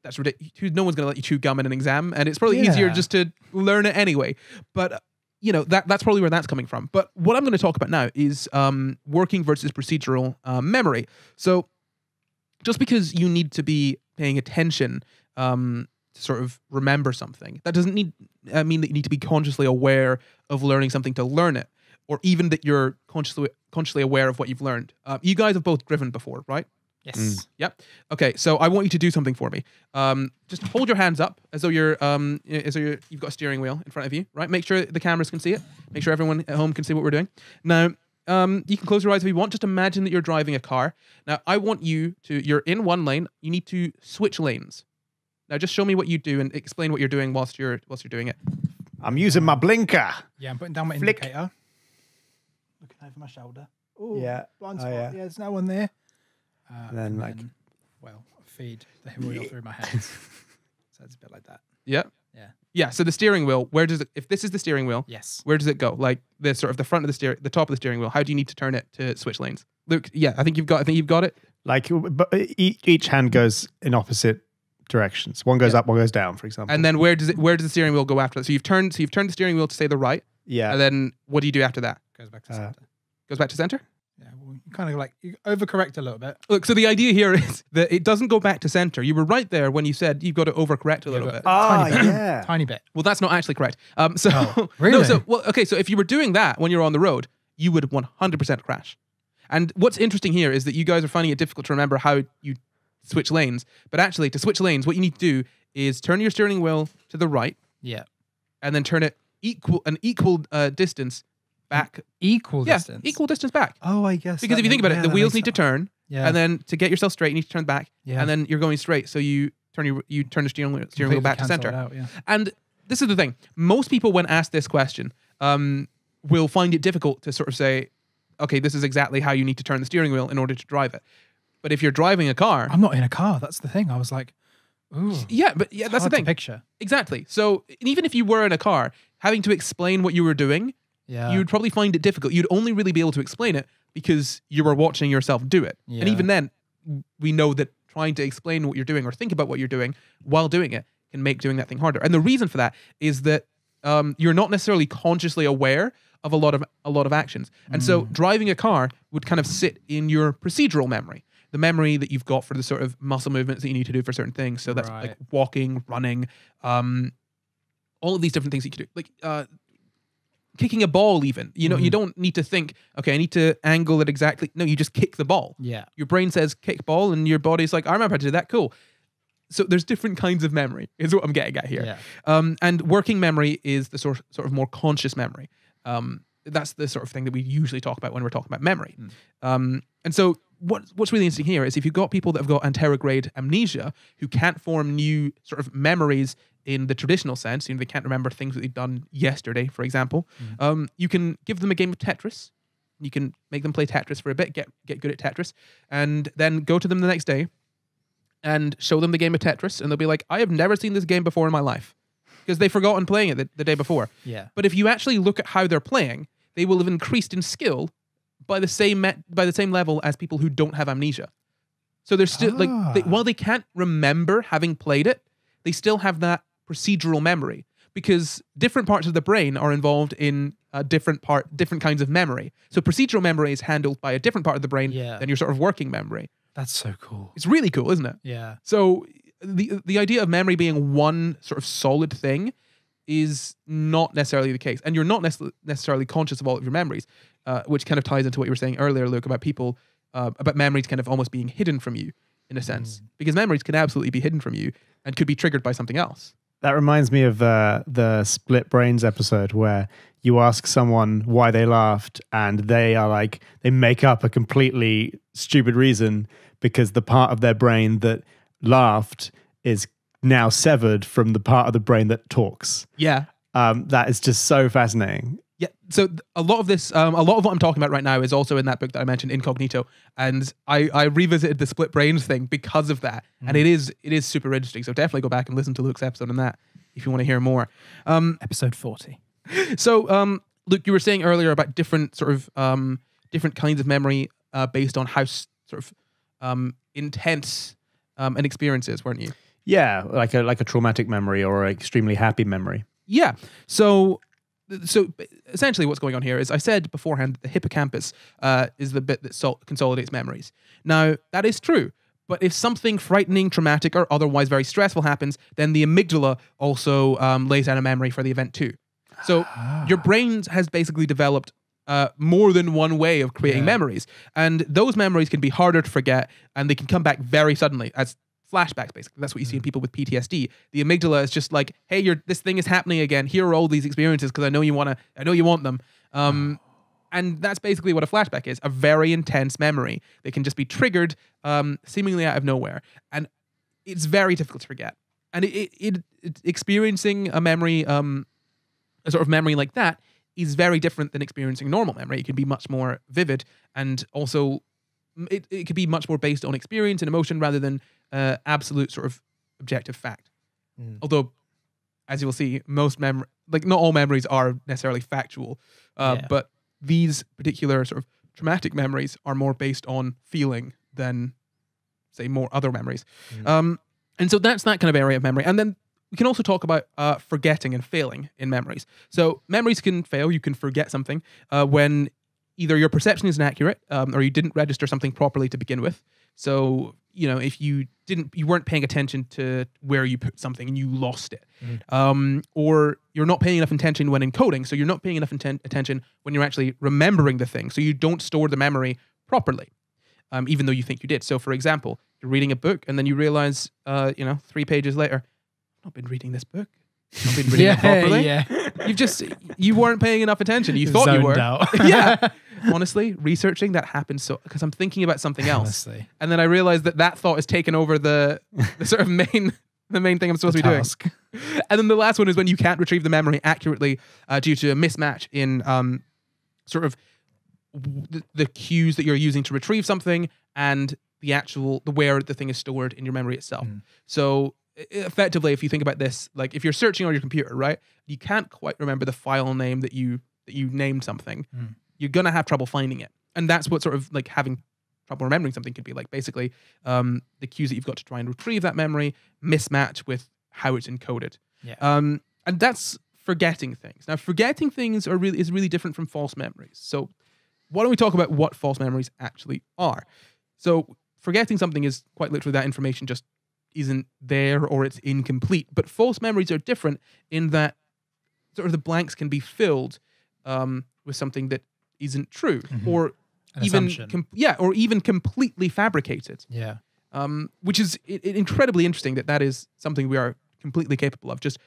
that's ridiculous no one's going to let you chew gum in an exam and it's probably easier just to learn it anyway. But you know that that's probably where that's coming from. But what i'm going to talk about now is um, working versus procedural uh, memory. So just because you need to be paying attention um, to sort of remember something, that doesn't need uh, mean that you need to be consciously aware of learning something to learn it, or even that you're consciously consciously aware of what you've learned. Uh, you guys have both driven before, right? Yes. Yep. Okay, so I want you to do something for me. Um, just hold your hands up as though you're um, as though you're, you've got a steering wheel in front of you, right? Make sure the cameras can see it. Make sure everyone at home can see what we're doing. Now, um, you can close your eyes if you want. Just imagine that you're driving a car. Now, I want you to. You're in one lane. You need to switch lanes. Now, just show me what you do and explain what you're doing whilst you're whilst you're doing it. I'm using my blinker. Yeah, I'm putting down my Flick. indicator. Looking over my shoulder. Oh, Yeah. Blind Oh, spot. yeah. yeah. there's no one there. Uh, And then, like- well, feed the oil through my hands. so it's a bit like that. Yeah. Yeah. Yeah. So the steering wheel. Where does it? If this is the steering wheel, Yes. where does it go? Like the sort of the front of the steer, the top of the steering wheel. How do you need to turn it to switch lanes? Luke, yeah, I think you've got. I think you've got it. Like, but each, each hand goes in opposite directions. One goes Yeah. up, one goes down, for example. And then where does it? Where does the steering wheel go after that? So you've turned. So you've turned the steering wheel to say the right, yeah, and then what do you do after that? Goes back to Uh, center. Goes back to center. Yeah, well, you kind of like you overcorrect a little bit. Look, so the idea here is that it doesn't go back to center. You were right there when you said you've got to overcorrect a little but- bit. ah, tiny bit. yeah. Tiny bit. Well, that's not actually correct. Um, so Oh, no, so well, okay. So if you were doing that when you're on the road, you would 100% crash. And what's interesting here is that you guys are finding it difficult to remember how you switch lanes. But actually, to switch lanes, what you need to do is turn your steering wheel to the right Yeah. and then turn it equal an equal uh, distance back. Equal yeah, distance. equal distance back. Oh, I guess. Because if you think about yeah, it, the wheels need to turn, Yeah. and then to get yourself straight, you need to turn back, Yeah. and then you're going straight. So you turn your you turn the steering wheel, steering wheel back to center. out, yeah. And this is the thing: most people, when asked this question, um, will find it difficult to sort of say, "Okay, this is exactly how you need to turn the steering wheel in order to drive it." But if you're driving a car, I'm not in a car. That's the thing. I was like, ooh. yeah, but yeah, that's the thing. picture. Exactly. So even if you were in a car, having to explain what you were doing, Yeah. you'd probably find it difficult. You'd only really be able to explain it because you were watching yourself do it. Yeah. And even then, we know that trying to explain what you're doing or think about what you're doing while doing it can make doing that thing harder. And the reason for that is that um, you're not necessarily consciously aware of a lot of a lot of actions. And so driving a car would kind of sit in your procedural memory. The memory that you've got for the sort of muscle movements that you need to do for certain things. So that's like walking, running, um, all of these different things that you can do. Like uh, kicking a ball even. You know you don't need to think okay i need to angle it exactly. No you just kick the ball. Yeah. your brain says kick ball and your body's like i remember how to do that. Cool. So there's different kinds of memory is what i'm getting at here. Yeah. um, and working memory is the sort, sort of more conscious memory. Um, that's the sort of thing that we usually talk about when we're talking about memory um, and so what, what's really interesting here is if you've got people that have got anterograde amnesia who can't form new sort of memories in the traditional sense, you know, they can't remember things that they've done yesterday, for example, um, you can give them a game of Tetris. You can make them play Tetris for a bit, get get good at Tetris, and then go to them the next day and show them the game of Tetris, and they'll be like, "I have never seen this game before in my life," because they've forgotten playing it the, the day before. Yeah. But if you actually look at how they're playing, they will have increased in skill by the same met- by the same level as people who don't have amnesia. So they're still like they, Ah. while they can't remember having played it, they still have that procedural memory. because different parts of the brain are involved in uh, different part, different kinds of memory. So procedural memory is handled by a different part of the brain Yeah. than your sort of working memory. That's so cool. It's really cool, isn't it? Yeah. So the the idea of memory being one sort of solid thing is not necessarily the case, and you're not necessarily conscious of all of your memories, uh, which kind of ties into what you were saying earlier, Luke, about people uh, about memories kind of almost being hidden from you in a sense, because memories can absolutely be hidden from you and could be triggered by something else. That reminds me of uh, the Split Brains episode where you ask someone why they laughed, and they are like, they make up a completely stupid reason because the part of their brain that laughed is now severed from the part of the brain that talks. Yeah, Um, that is just so fascinating. Yeah. So a lot of this, um, a lot of what I'm talking about right now is also in that book that I mentioned, Incognito, and I, I revisited the split brains thing because of that, and it is it is super interesting. So definitely go back and listen to Luke's episode on that if you want to hear more. Um, Episode 40. so um, Luke, you were saying earlier about different sort of um, different kinds of memory uh, based on how s- sort of um, intense um, an experience is, weren't you? Yeah, like a like a traumatic memory or an extremely happy memory. Yeah. So, so essentially, what's going on here is I said beforehand that the hippocampus uh, is the bit that sol- consolidates memories. Now, that is true. But if something frightening, traumatic, or otherwise very stressful happens, then the amygdala also um, lays down a memory for the event too. So your brain has basically developed uh, more than one way of creating Yeah. memories, and those memories can be harder to forget, and they can come back very suddenly as flashbacks. Basically, that's what you see in people with PTSD. The amygdala is just like, "Hey, you're this thing is happening again. Here are all these experiences because I know you want to. I know you want them." Um, and that's basically what a flashback is: a very intense memory that can just be triggered, um, seemingly out of nowhere, and it's very difficult to forget. And it, it, it, it experiencing a memory, um, a sort of memory like that, is very different than experiencing normal memory. It can be much more vivid, and also it, it could be much more based on experience and emotion rather than uh, absolute sort of objective fact. Mm. Although, as you will see, most memory, like not all memories are necessarily factual, uh, Yeah. but these particular sort of traumatic memories are more based on feeling than, say, more other memories. Mm. Um, and so that's that kind of area of memory. And then we can also talk about uh, forgetting and failing in memories. So memories can fail. You can forget something uh, when either your perception is inaccurate um, or you didn't register something properly to begin with. So you know if you didn't, you weren't paying attention to where you put something and you lost it, Mhm. um, or you're not paying enough attention when encoding. So you're not paying enough inten- attention when you're actually remembering the thing. So you don't store the memory properly, um, even though you think you did. So for example, you're reading a book and then you realize, uh, you know, three pages later, I've not been reading this book. I've been reading it properly. yeah. You've just you weren't paying enough attention. You thought you Zoned were. out. yeah. Honestly, researching that happens so because I'm thinking about something else, Honestly. and then I realized that that thought has taken over the, the sort of main the main thing I'm supposed to be doing. And then the last one is when you can't retrieve the memory accurately uh, due to a mismatch in um, sort of w- the, the cues that you're using to retrieve something and the actual the where the thing is stored in your memory itself. Mm. So effectively, if you think about this, like if you're searching on your computer, right, you can't quite remember the file name that you that you named something. Mm. You're gonna have trouble finding it, and that's what sort of like having trouble remembering something could be like. Basically, um, the cues that you've got to try and retrieve that memory mismatch with how it's encoded. Yeah. Um, and that's forgetting things. Now, forgetting things are really is really different from false memories. So, why don't we talk about what false memories actually are? So, forgetting something is quite literally that information just isn't there or it's incomplete. But false memories are different in that sort of the blanks can be filled um, with something that isn't true Mhm. or An even yeah or even completely fabricated yeah. um, which is i- i- incredibly interesting that that is something we are completely capable of just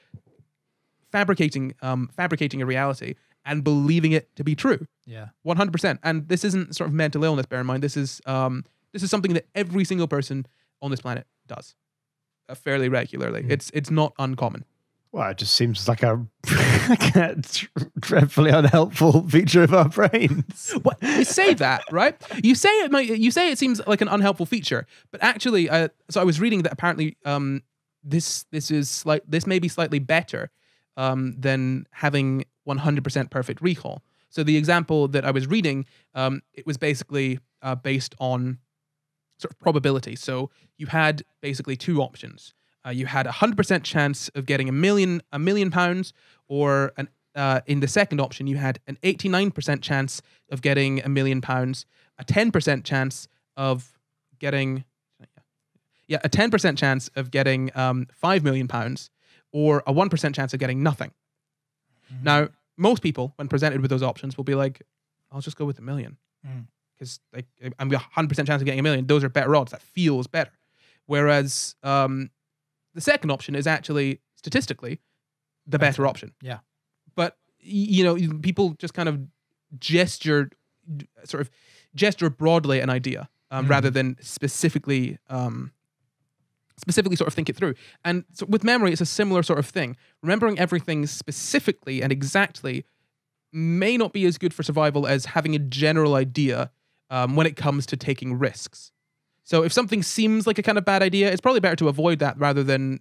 fabricating um, fabricating a reality and believing it to be true Yeah. 100% and this isn't sort of mental illness bear in mind this is um, this is something that every single person on this planet does fairly regularly Mm. it's it's not uncommon Well, it just seems like a, dreadfully unhelpful feature of our brains. What you say that, right? You say it might. You say it seems like an unhelpful feature, but actually, uh, so I was reading that apparently um, this this is slight. This may be slightly better um, than having 100% perfect recall. So the example that I was reading, um, it was basically uh, based on sort of probability. So you had basically two options. uh, you had a hundred percent chance of getting a million a million pounds, or an uh, in the second option you had an eighty nine percent chance of getting a million pounds, a ten percent chance of getting yeah a ten percent chance of getting um, five million pounds, or a one percent chance of getting nothing. Now, most people, when presented with those options, will be like, "I'll just go with a million Mm. Because like I'm a hundred percent chance of getting a million. Those are better odds. That feels better." Whereas um, the second option is actually statistically the better option. Yeah. But you know, people just kind of gesture, sort of gesture broadly an idea um, Mhm. rather than specifically. Um, specifically sort of think it through and so with memory it's a similar sort of thing remembering everything specifically and exactly may not be as good for survival as having a general idea um, when it comes to taking risks. So if something seems like a kind of bad idea it's probably better to avoid that rather than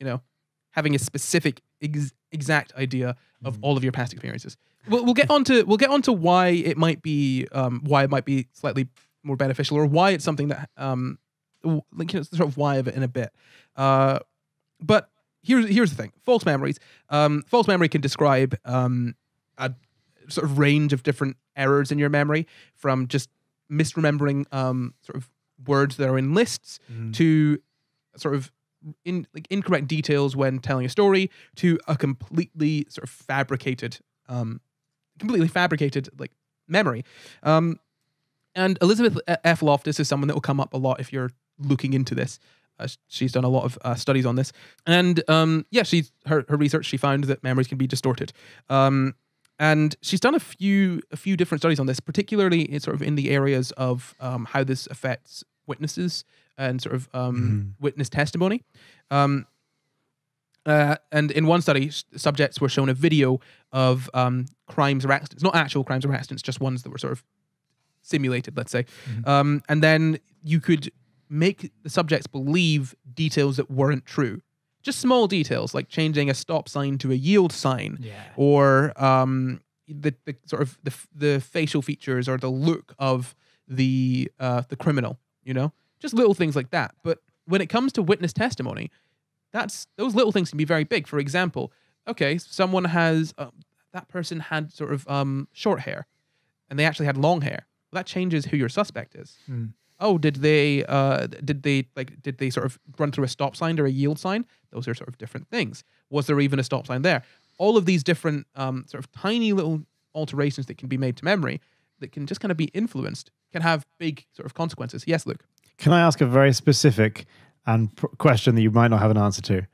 you know having a specific ex- exact idea of all of your past experiences. We'll, we'll get on to we'll get on to why it might be um, why it might be slightly more beneficial or why it's something that um like you know, sort of why of it in a bit. Uh but here's here's the thing. False memories. Um false memory can describe um a sort of range of different errors in your memory from just misremembering um sort of words that are in lists to sort of in like incorrect details when telling a story to a completely sort of fabricated um completely fabricated like memory. Um and elizabeth f. Loftus is someone that will come up a lot if you're looking into this. Uh, she's done a lot of uh, studies on this. And um yeah she's her, her research she found that memories can be distorted. Um and she's done a few a few different studies on this particularly in sort of in the areas of um, how this affects witnesses and sort of um, witness testimony um, uh, and in one study, subjects were shown a video of um, crimes or accidents, not actual crimes or accidents, just ones that were sort of simulated, let's say. Um, and then you could make the subjects believe details that weren't true. Just small details like changing a stop sign to a yield sign Yeah. or um, the, the sort of the, the facial features or the look of the uh, the criminal, you know, just little things like that. But when it comes to witness testimony, that's those little things can be very big. For example, okay, someone has uh, that person had sort of um, short hair, and they actually had long hair. Well, that changes who your suspect is. Mm. Oh, did they uh, did they like did they sort of run through a stop sign or a yield sign? Those are sort of different things. Was there even a stop sign there? All of these different um, sort of tiny little alterations that can be made to memory that can just kind of be influenced can have big sort of consequences. Yes, Luke, Can I ask a very specific and pr- question that you might not have an answer to?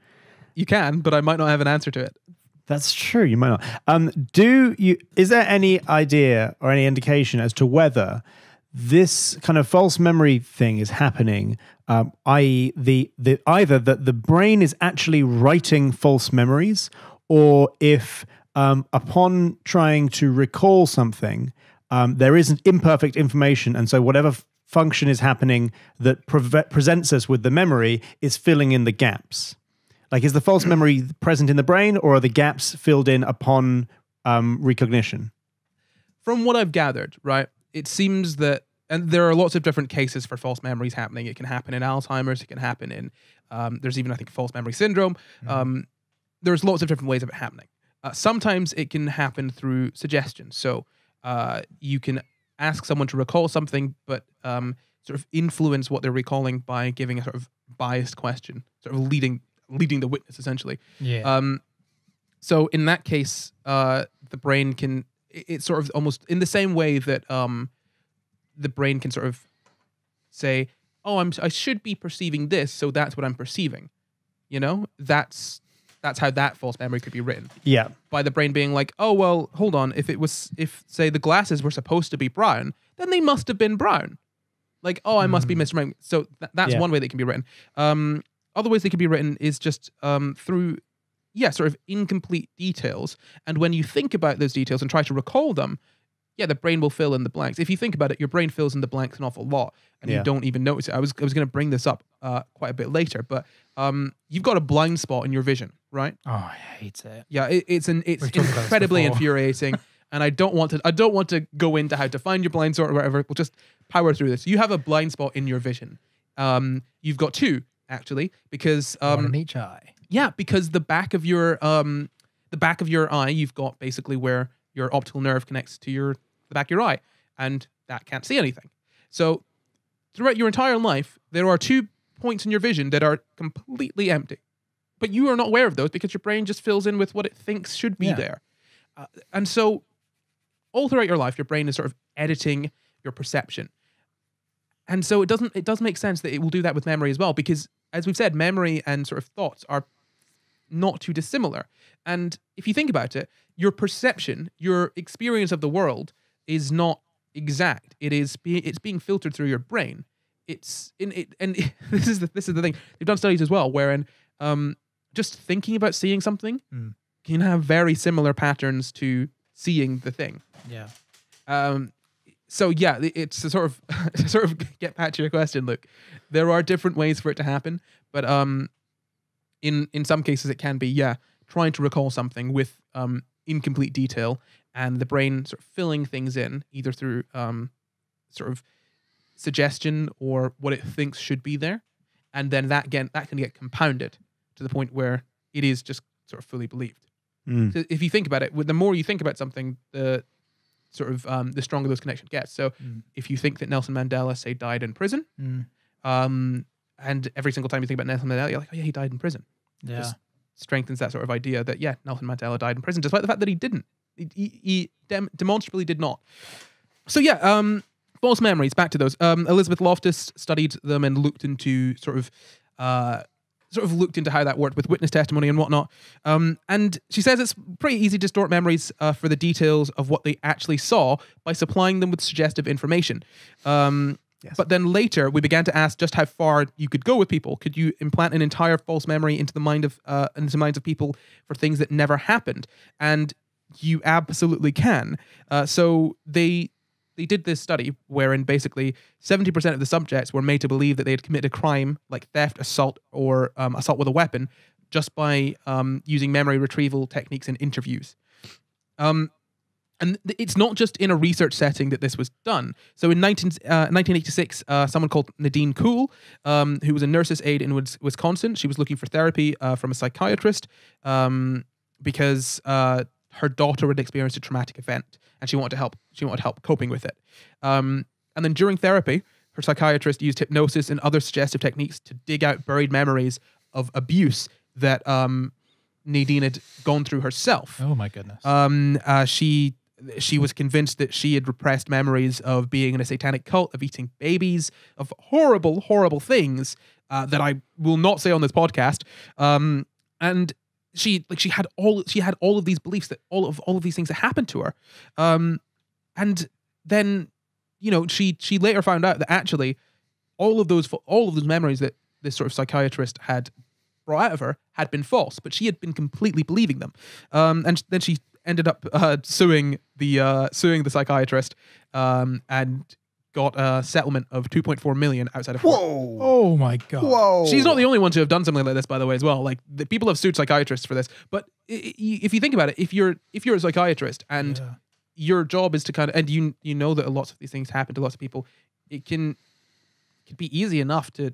you can, but I might not have an answer to it. That's true. You might not. Um, do you? Is there any idea or any indication as to whether this kind of false memory thing is happening? Um, i.e., the the either that the brain is actually writing false memories, or if um, upon trying to recall something, um, there isn't imperfect information, and so whatever f- function is happening that preve- presents us with the memory is filling in the gaps. Like, is the false memory present in the brain, or are the gaps filled in upon um, recognition? from what I've gathered, right, it seems that, and there are lots of different cases for false memories happening. It can happen in Alzheimer's. It can happen in, um, there's even, I think, false memory syndrome. Um, there's lots of different ways of it happening. Uh, sometimes it can happen through suggestion. So uh, you can ask someone to recall something, but um, sort of influence what they're recalling by giving a sort of biased question, sort of leading leading the witness essentially. Yeah. Um, so in that case, uh, the brain can it's sort of almost in the same way that um, the brain can sort of say, "Oh, I'm I should be perceiving this, so that's what I'm perceiving." You know, that's that's how that false memory could be written Yeah. by the brain being like, "Oh, well, hold on. If it was, if say the glasses were supposed to be brown, then they must have been brown." Like, oh, I must be misremembering. So th- that's Yeah. one way they can be written. Um, other ways they can be written is just um, through, yeah, sort of incomplete details. And when you think about those details and try to recall them, yeah, the brain will fill in the blanks. If you think about it, your brain fills in the blanks an awful lot, and Yeah. you don't even notice it. I was I was going to bring this up uh, quite a bit later, but um, you've got a blind spot in your vision, right? oh, I hate it. Yeah, it, it's an it's We've talked about this incredibly infuriating, and I don't want to I don't want to go into how to find your blind spot or whatever. We'll just power through this. You have a blind spot in your vision. Um, you've got two, actually, because One um, in each eye. Yeah, because the back of your um the back of your eye, you've got basically where your optical nerve connects to your the back of your eye, and that can't see anything. So throughout your entire life, there are two points in your vision that are completely empty. But you are not aware of those because your brain just fills in with what it thinks should be Yeah. there. Uh, and so all throughout your life, your brain is sort of editing your perception. And so it doesn't it does make sense that it will do that with memory as well because as we've said memory and sort of thoughts are not too dissimilar. And if you think about it, your perception, your experience of the world is not exact. It is being it's being filtered through your brain. It's in it and this is the this is the thing. They've done studies as well wherein um just thinking about seeing something Mm. can have very similar patterns to seeing the thing. Yeah. Um, so yeah, it's a sort of sort of get back to your question. Look, there are different ways for it to happen, but um, in in some cases it can be yeah, trying to recall something with um incomplete detail and the brain sort of filling things in either through um sort of suggestion or what it thinks should be there, and then that again that can get compounded to the point where it is just sort of fully believed. Mm. So if you think about it, with the more you think about something, the sort of um, the stronger those connections get. So Mm. if you think that Nelson Mandela, say, died in prison, Mm. um, and every single time you think about Nelson Mandela, you're like, oh yeah, he died in prison. Yeah. Just strengthens that sort of idea that yeah, Nelson Mandela died in prison, despite the fact that he didn't. He, he, he dem- demonstrably did not. So yeah, um, false memories. Back to those. Um, Elizabeth Loftus studied them and looked into sort of. Uh, Sort of looked into how that worked with witness testimony and whatnot. Um, and she says it's pretty easy to distort memories uh, for the details of what they actually saw by supplying them with suggestive information. Um, Yes. But then later, we began to ask just how far you could go with people. Could you implant an entire false memory into the mind of uh, into the minds of people for things that never happened? And you absolutely can. Uh, so they they did this study wherein basically 70% of the subjects were made to believe that they had committed a crime like theft, assault, or um, assault with a weapon just by um, using memory retrieval techniques in interviews. Um, and it's not just in a research setting that this was done. So in 19, uh, 1986, uh, someone called Nadean Cool, um, who was a nurse's aide in Wisconsin, she was looking for therapy uh, from a psychiatrist um, because uh, her daughter had experienced a traumatic event and she wanted to help. She wanted help coping with it. Um, and then during therapy, her psychiatrist used hypnosis and other suggestive techniques to dig out buried memories of abuse that um, Nadine had gone through herself Oh my goodness. um, uh, she she was convinced that she had repressed memories of being in a satanic cult, of eating babies, of horrible, horrible things uh, that I will not say on this podcast. Um, and she like she had all she had all of these beliefs that all of all of these things that happened to her. Um, and then you know she she later found out that actually all of those all of those memories that this sort of psychiatrist had brought out of her had been false, but she had been completely believing them. Um, and then she ended up uh, suing the uh, suing the psychiatrist um, and got a settlement of 2.4 million outside of court. Whoa. oh my god. Whoa. She's not the only one to have done something like this, by the way, as well. Like the people have sued psychiatrists for this. But i- i- if you think about it, if you're if you're a psychiatrist and Yeah. your job is to kind of and you you know that lots of these things happen to lots of people, it can it can be easy enough to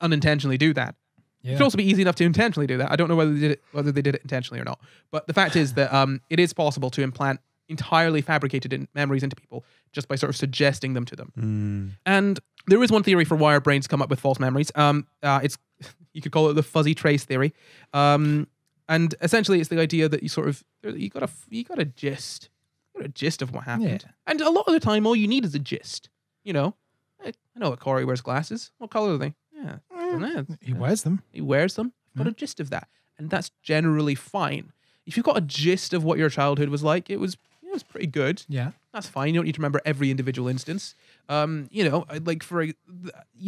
unintentionally do that. It Yeah. could also be easy enough to intentionally do that. I don't know whether they did it whether they did it intentionally or not. But the fact is that um, it is possible to implant entirely fabricated in memories into people just by sort of suggesting them to them. Mm. And there is one theory for why our brains come up with false memories. Um, uh, it's you could call it the fuzzy trace theory. Um, and essentially, it's the idea that you sort of you got a you got a gist, you got a gist of what happened. Yeah. And a lot of the time, all you need is a gist. You know, I, I know what Corry wears glasses. What color are they? Yeah, Don't. He wears them. He wears them. Got a gist of that, and that's generally fine. If you've got a gist of what your childhood was like, it was it was pretty good Yeah. that's fine. You don't need to remember every individual instance. Um, you know, like for you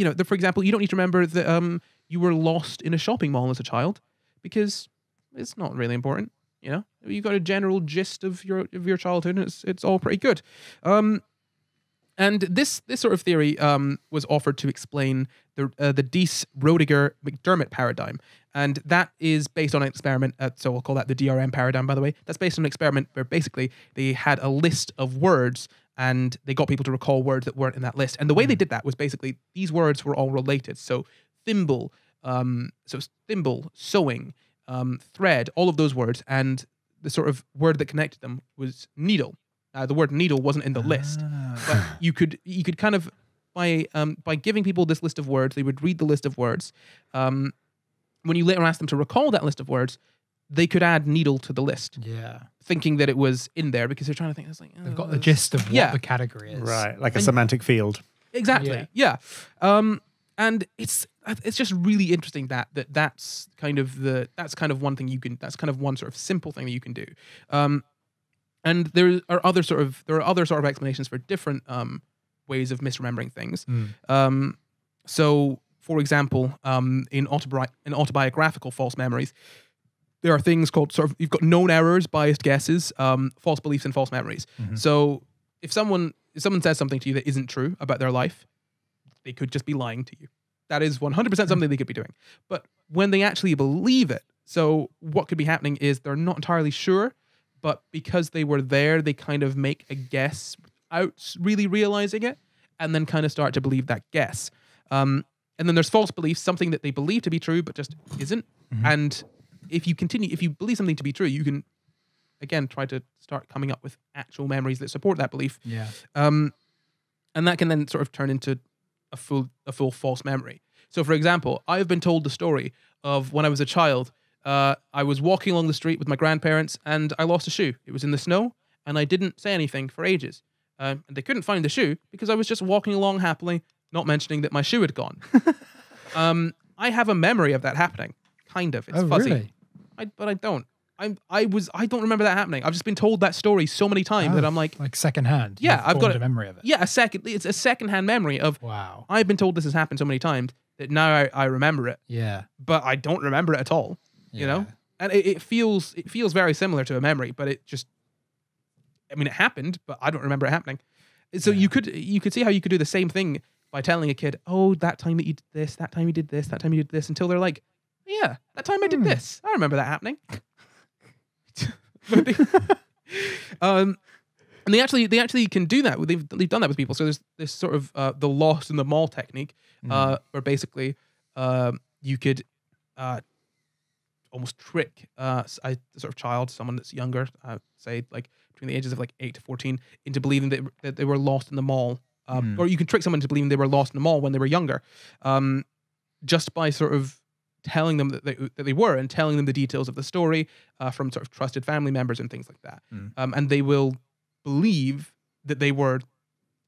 know, the, for example, you don't need to remember that um you were lost in a shopping mall as a child because it's not really important. You know, you've got a general gist of your of your childhood, and it's it's all pretty good. Um, and this this sort of theory um was offered to explain the uh, the Deese Roediger McDermott paradigm, and that is based on an experiment. Uh, so we'll call that the DRM paradigm. By the way, that's based on an experiment where basically they had a list of words and they got people to recall words that weren't in that list. And the way they did that was basically these words were all related. So thimble. Um, so thimble, sewing, um, thread, all of those words, and the sort of word that connected them was needle. Uh, the word needle wasn't in the list, Ah. but you could you could kind of by um, by giving people this list of words, they would read the list of words. Um, when you later asked them to recall that list of words, they could add needle to the list, yeah. thinking that it was in there because they're trying to think. It's like They've oh, got the gist of what yeah. the category is. Right, like a And- semantic field. Exactly. Yeah. Um, and it's it's just really interesting that that that's kind of the that's kind of one thing you can that's kind of one sort of simple thing that you can do. Um, and there are other sort of there are other sort of explanations for different um ways of misremembering things. Mm. Um, so, for example, um, in, autobi- in autobiographical false memories, there are things called sort of you've got known errors, biased guesses, um, false beliefs, and false memories. Mhm. So, if someone if someone says something to you that isn't true about their life, they could just be lying to you. That is 100% something they could be doing. But when they actually believe it, so what could be happening is they're not entirely sure, but because they were there, they kind of make a guess without really realizing it, and then kind of start to believe that guess. Um, and then there's false beliefs, something that they believe to be true but just isn't. Mhm. And if you continue, if you believe something to be true, you can again try to start coming up with actual memories that support that belief. Yeah. Um, and that can then sort of turn into a full a full false memory. So, for example, I've been told the story of when I was a child. Uh, I was walking along the street with my grandparents, and I lost a shoe. It was in the snow, and I didn't say anything for ages. Um, and they couldn't find the shoe because I was just walking along happily, not mentioning that my shoe had gone. um, I have a memory of that happening, kind of. It's oh, fuzzy, really? I, but I don't. I I was I don't remember that happening. I've just been told that story so many times that Oh, I'm like, like secondhand. Yeah, You've I've got a memory of it. yeah, a second. It's a secondhand memory of Wow. I've been told this has happened so many times that now I, I remember it, Yeah. but I don't remember it at all. You know, and it, it feels it feels very similar to a memory, but it just, I mean, it happened, but I don't remember it happening. So Yeah. you could you could see how you could do the same thing by telling a kid, oh, that time that you did this, that time you did this, that time you did this, until they're like, yeah, that time I did Hmm. this, I remember that happening. Um, and they actually they actually can do that. They've they've done that with people. So there's this sort of uh, the lost in the mall technique, uh, where basically um, you could uh, almost trick uh, a sort of child, someone that's younger, uh, say like between the ages of like eight to fourteen, into believing that, that they were lost in the mall. Um, Hmm. Or you can trick someone into believing they were lost in the mall when they were younger, um, just by sort of telling them that they, that they were and telling them the details of the story uh, from sort of trusted family members and things like that. Hmm. Um, and they will believe that they were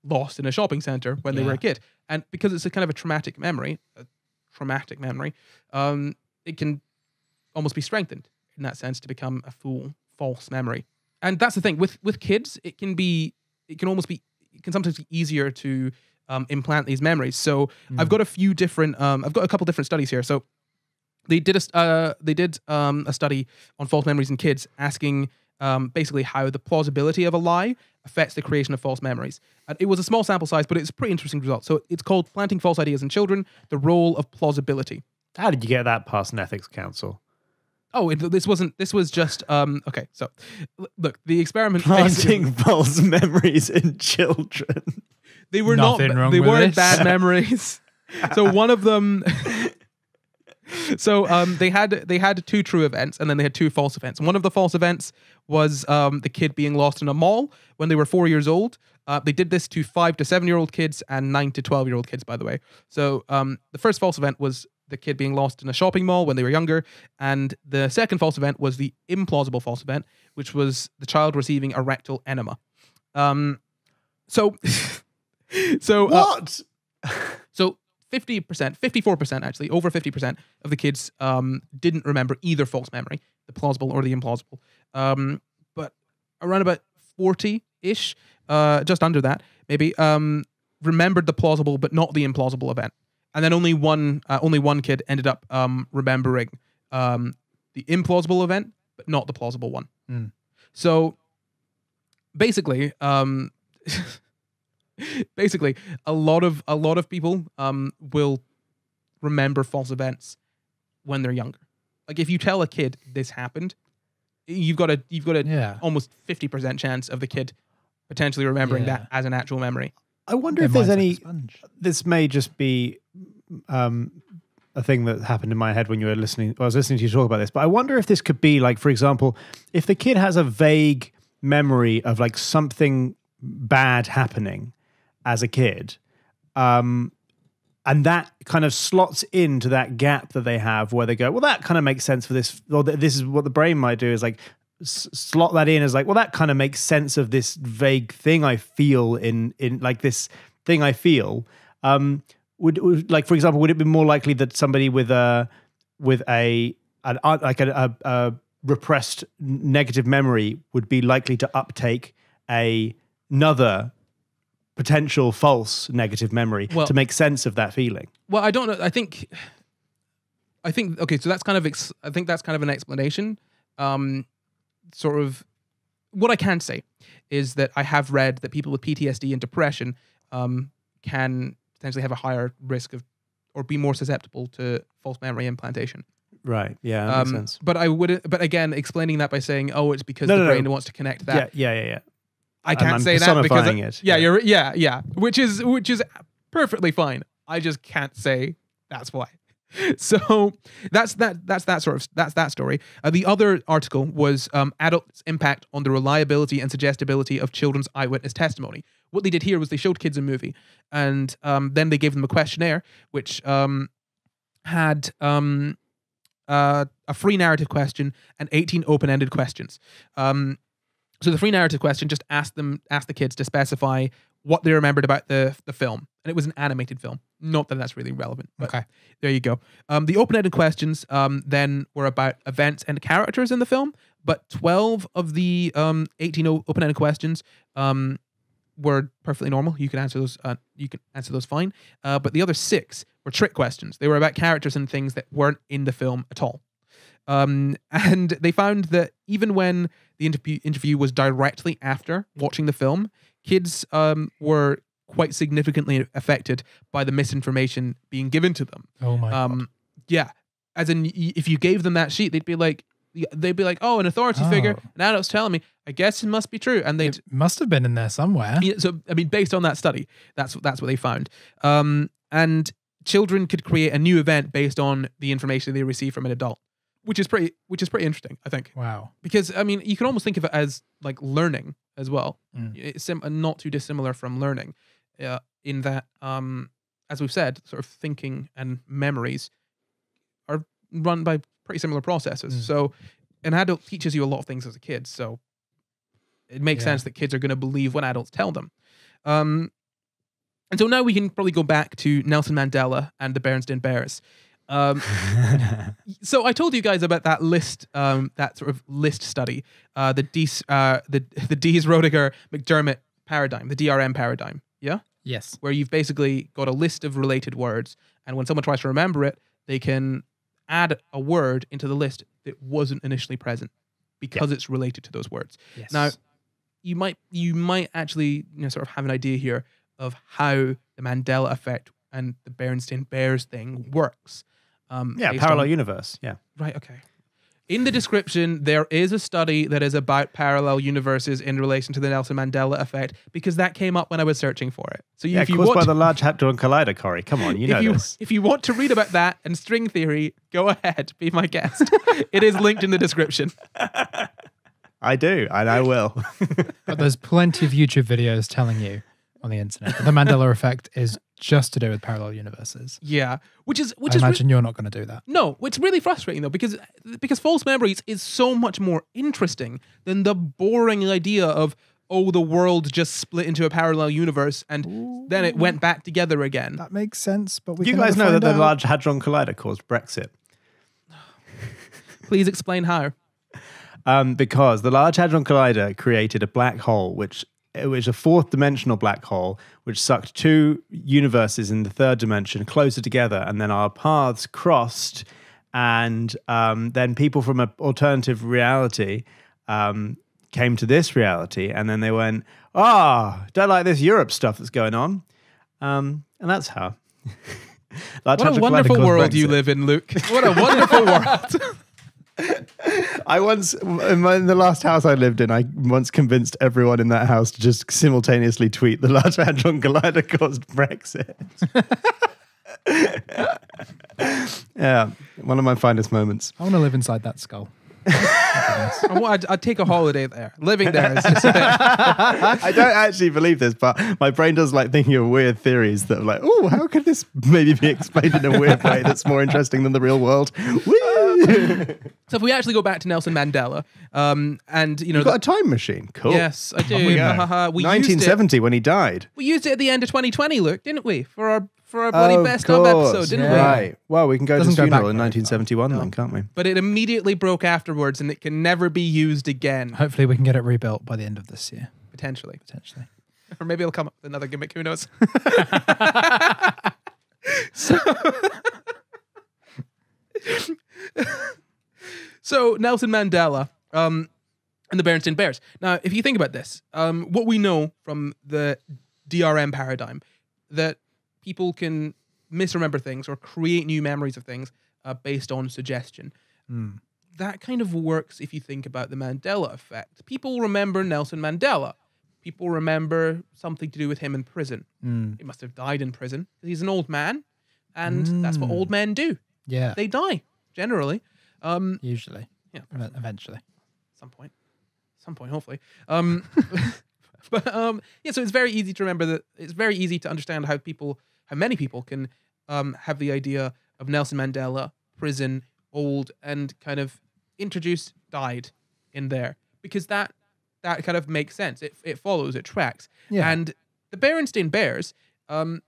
lost in a shopping center when they were a kid. And because it's a kind of a traumatic memory, a traumatic memory, um, it can almost be strengthened in that sense to become a full false memory. And that's the thing with with kids, it can be, it can almost be, it can sometimes be easier to um, implant these memories. So I've got a few different, um, I've got a couple different studies here. So they did a uh, they did um, a study on false memories in kids, asking um, basically how the plausibility of a lie affects the creation of false memories. And it was a small sample size, but it's a pretty interesting result. So it's called planting false ideas in children: the role of plausibility. How did you get that past an ethics council? Oh, it, this wasn't. This was just. Um, okay, so look, the experiment. Planting false memories in children. They were Nothing not. wrong they with weren't this. bad memories. so one of them. so um, they had they had two true events and then they had two false events. One of the false events was um, the kid being lost in a mall when they were four years old. Uh, they did this to five to seven year old kids and nine to twelve year old kids, by the way. So um, the first false event was the kid being lost in a shopping mall when they were younger, and the second false event was the implausible false event, which was the child receiving a rectal enema. Um, so, so uh, What? so 50%, 54% actually, over 50% of the kids um, didn't remember either false memory, the plausible or the implausible. Um, but around about 40 ish, uh, just under that, maybe, um, remembered the plausible but not the implausible event. And then only one, uh, only one kid ended up um, remembering um, the implausible event, but not the plausible one. Hmm. So basically, um, basically a lot of a lot of people um will remember false events when they're younger like if you tell a kid this happened you've got a you've got a Yeah. almost 50% chance of the kid potentially remembering Yeah. that as an actual memory I wonder Their if there's like any. This may just be um, a thing that happened in my head when you were listening. I was listening to you talk about this, but I wonder if this could be like, for example, if the kid has a vague memory of like something bad happening as a kid, um, and that kind of slots into that gap that they have where they go, well, that kind of makes sense for this, or this is what the brain might do is like s- slot that in as like, well, that kind of makes sense of this vague thing I feel in in like this thing I feel. Um, would, would like for example, would it be more likely that somebody with a with a an uh, like a, a, a repressed negative memory would be likely to uptake a another potential false negative memory Well- to make sense of that feeling. Well, I don't know. I think, I think okay. So that's kind of ex- I think that's kind of an explanation. Um, sort of, what I can say is that I have read that people with PTSD and depression um, can potentially have a higher risk of or be more susceptible to false memory implantation. Right. Yeah, that makes Um, sense. but I would, but again, explaining that by saying, "Oh, it's because No, the no, no. brain wants to connect that." Yeah, yeah, yeah, yeah. I can't I'm say that because it. yeah, Yeah. you're yeah, yeah, which is which is perfectly fine. I just can't say that's why. So that's that that's that sort of that's that story. Uh, the other article was um, adults' impact on the reliability and suggestibility of children's eyewitness testimony. What they did here was they showed kids a movie, and um, then they gave them a questionnaire, which um, had um, uh, a free narrative question and 18 open-ended questions. Um, so the free narrative question just asked them, asked the kids to specify what they remembered about the the film, and it was an animated film. Not that that's really relevant. Okay. there you go. Um, the open-ended questions um, then were about events and characters in the film, but 12 of the um, 18 o- open-ended questions um, were perfectly normal. You can answer those. Uh, you can answer those fine. Uh, but the other six were trick questions. They were about characters and things that weren't in the film at all. Um, and they found that even when the interview interview was directly after watching the film, kids um, were quite significantly affected by the misinformation being given to them. Oh my god. Um, yeah, as in, if you gave them that sheet, they'd be like, they'd be like, "Oh, an authority figure." Oh. An adult's telling me. I guess it must be true, and they'd must have been in there somewhere. yeah, so I mean, based on that study, that's that's what they found. Um, and children could create a new event based on the information they receive from an adult, which is pretty which is pretty interesting, I think. Wow. Because I mean, you can almost think of it as like learning as well. Mm. It's sim- not too dissimilar from learning, uh, in that, um, as we've said, sort of thinking and memories are run by pretty similar processes. Mm. So, an adult teaches you a lot of things as a kid. So, it makes Yeah. sense that kids are going to believe what adults tell them. Um, and so now we can probably go back to Nelson Mandela and the Berenstain Bears. Um, so I told you guys about that list, um, that sort of list study, uh, the Deese, uh, the the Deese Roediger McDermott paradigm, the DRM paradigm. Yeah, Yes. where you've basically got a list of related words, and when someone tries to remember it, they can add a word into the list that wasn't initially present because it's related to those words. Yes. Now, you might you might actually you know sort of have an idea here of how the Mandela effect and the Berenstain Bears thing works. Um, yeah, parallel on- universe. Yeah. Right. Okay. In the description, there is a study that is about parallel universes in relation to the Nelson Mandela effect because that came up when I was searching for it. So you, Yeah, if you caused want, by the Large Hadron Collider, Corry. Come on, you know if you this. if you want to read about that and string theory, go ahead, be my guest. it is linked in the description. I do, and I will. But there's plenty of YouTube videos telling you on the internet that the Mandela effect is just to do with parallel universes. Yeah, which is which I is re- imagine you're not going to do that. No, it's really frustrating though because because false memories is so much more interesting than the boring idea of oh the world just split into a parallel universe and then it went back together again. That makes sense, but we you can guys know that find the out. Large Hadron Collider caused Brexit. Please explain how. Um, because the Large Hadron Collider created a black hole, which it was a fourth dimensional black hole, which sucked two universes in the third dimension closer together, and then our paths crossed, and um, then people from an alternative reality um, came to this reality, and then they went, "Ah, don't like this Europe stuff that's going on," um, and that's how. What a wonderful world you live in, Luke. What a wonderful world. I once, in, my, in the last house I lived in, I once convinced everyone in that house to just simultaneously tweet the Large Hadron Collider caused Brexit. Yeah, one of my finest moments. I want to live inside that skull. That'd be nice. I want, I'd, I'd take a holiday there. Living there is just a bit. I don't actually believe this, but my brain does like thinking of weird theories that are like, oh, how could this maybe be explained in a weird way that's more interesting than the real world? Woo! So if we actually go back to Nelson Mandela, um, and you know, You've got a time machine. Cool. yes, I do. We go. Ha, ha, ha. We used it. 1970 when he died. We used it at the end of 2020, Luke, didn't we? For our for our bloody Oh, best of episode, didn't we? Yeah. Right. Well, we can go Doesn't to go his funeral in very 1971 then, can't we? But it immediately broke afterwards, and it can never be used again, Hopefully, we can get it rebuilt by the end of this year, potentially. potentially. Or maybe it'll come up with another gimmick. Who knows? so, so Nelson Mandela um, and the Berenstain Bears. Now, if you think about this, um, what we know from the DRM paradigm that people can misremember things or create new memories of things uh, based on suggestion. Mm. That kind of works if you think about the Mandela effect. People remember Nelson Mandela. People remember something to do with him in prison. Mm. He must have died in prison. He's an old man, and that's what Mm. old men do. Yeah, They die generally. Um, usually. Yeah. Eventually. some point, some point, hopefully. Um, but um, yeah, so it's very easy to remember that. It's very easy to understand how people, how many people can um, have the idea of Nelson Mandela, prison, old, and kind of introduce died in there because that that kind of makes sense. It it follows, it tracks. Yeah. And the Berenstain Bears, um,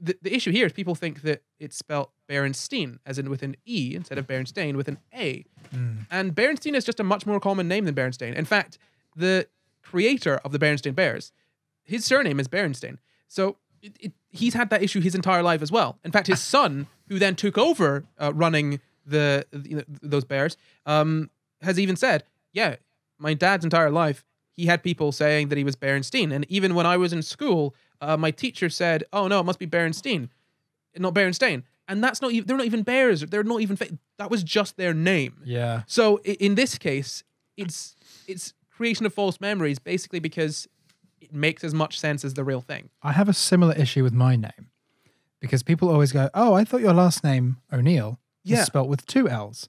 the, the issue here is people think that it's spelt Berenstein, as in with an E instead of Berenstain with an A. Mm. And Berenstein is just a much more common name than Berenstain. In fact, the creator of the Berenstain Bears, his surname is Berenstain. So it, it, he's had that issue his entire life as well. In fact, his son, who then took over uh, running the you know, those bears, um, has even said, "Yeah, my dad's entire life, he had people saying that he was Berenstein, and even when I was in school, uh, my teacher said, "Oh no, it must be Berenstein, not Berenstain." And that's not even, they're not even bears. They're not even, fa- that was just their name. Yeah. So in this case, it's it's creation of false memories basically because it makes as much sense as the real thing. I have a similar issue with my name because people always go, "Oh, I thought your last name O'Neill is Yeah. spelt with two L's,"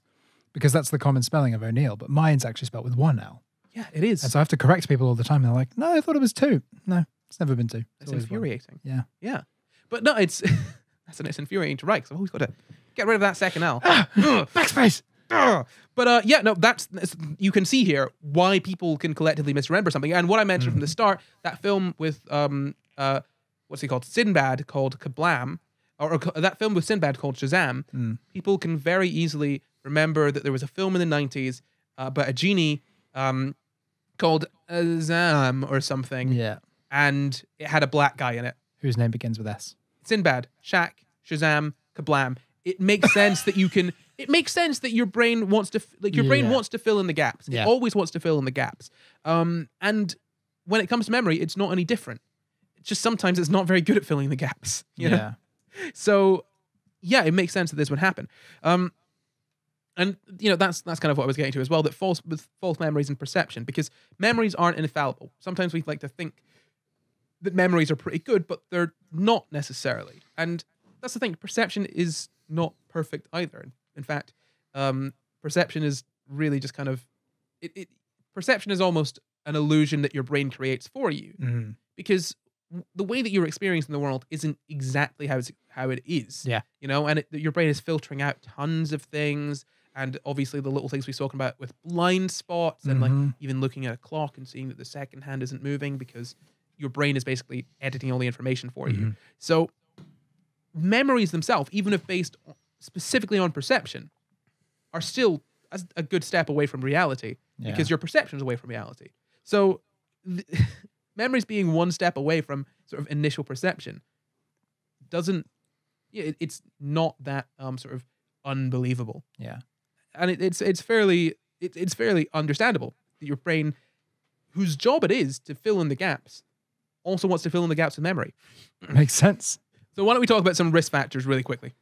because that's the common spelling of O'Neill, but mine's actually spelt with one L. Yeah, it is. And so I have to correct people all the time. They're like, "No, I thought it was two. No, it's never been to. It's It's always one." infuriating. Yeah. Yeah, but no, it's that's an it's infuriating to write. because I've always got to get rid of that second L. Ugh. Backspace. Ugh. But uh, yeah, no, that's, you can see here why people can collectively misremember something. And what I mentioned from the start, that film with um uh what's he called Sinbad called Kablam, or, or that film with Sinbad called Shazam. Mm. People can very easily remember that there was a film in the '90s uh, about a genie um called Azam or something, Yeah. And it had a black guy in it. Whose name begins with S? Sinbad, Shaq, Shazam, Kablam. It makes sense that you can. It makes sense that your brain wants to like your brain wants to fill in the gaps. Yeah. It always wants to fill in the gaps. Um, and when it comes to memory, it's not any different. It's just sometimes it's not very good at filling the gaps. You know? Yeah. So yeah, it makes sense that this would happen. Um, and you know that's that's kind of what I was getting to as well. That false with false memories and perception, because memories aren't infallible. Sometimes we like to think that memories are pretty good, but they're not necessarily. And that's the thing. Perception is not perfect either. In fact, um, perception is really just kind of it, it. Perception is almost an illusion that your brain creates for you Mm. because the way that you're experiencing the world isn't exactly how it's how it is. Yeah. You know, and it, your brain is filtering out tons of things, and obviously the little things we've spoken about with blind spots and like Mhm. even looking at a clock and seeing that the second hand isn't moving because your brain is basically editing all the information for you. Mhm. So memories themselves, even if based specifically on perception, are still a, a good step away from reality Yeah. because your perception is away from reality. So th- memories being one step away from sort of initial perception doesn't yeah, it, it's not that um sort of unbelievable. Yeah. And it, it's it's fairly it, it's fairly understandable that your brain whose job it is to fill in the gaps also wants to fill in the gaps with memory. Makes sense. So why don't we talk about some risk factors really quickly?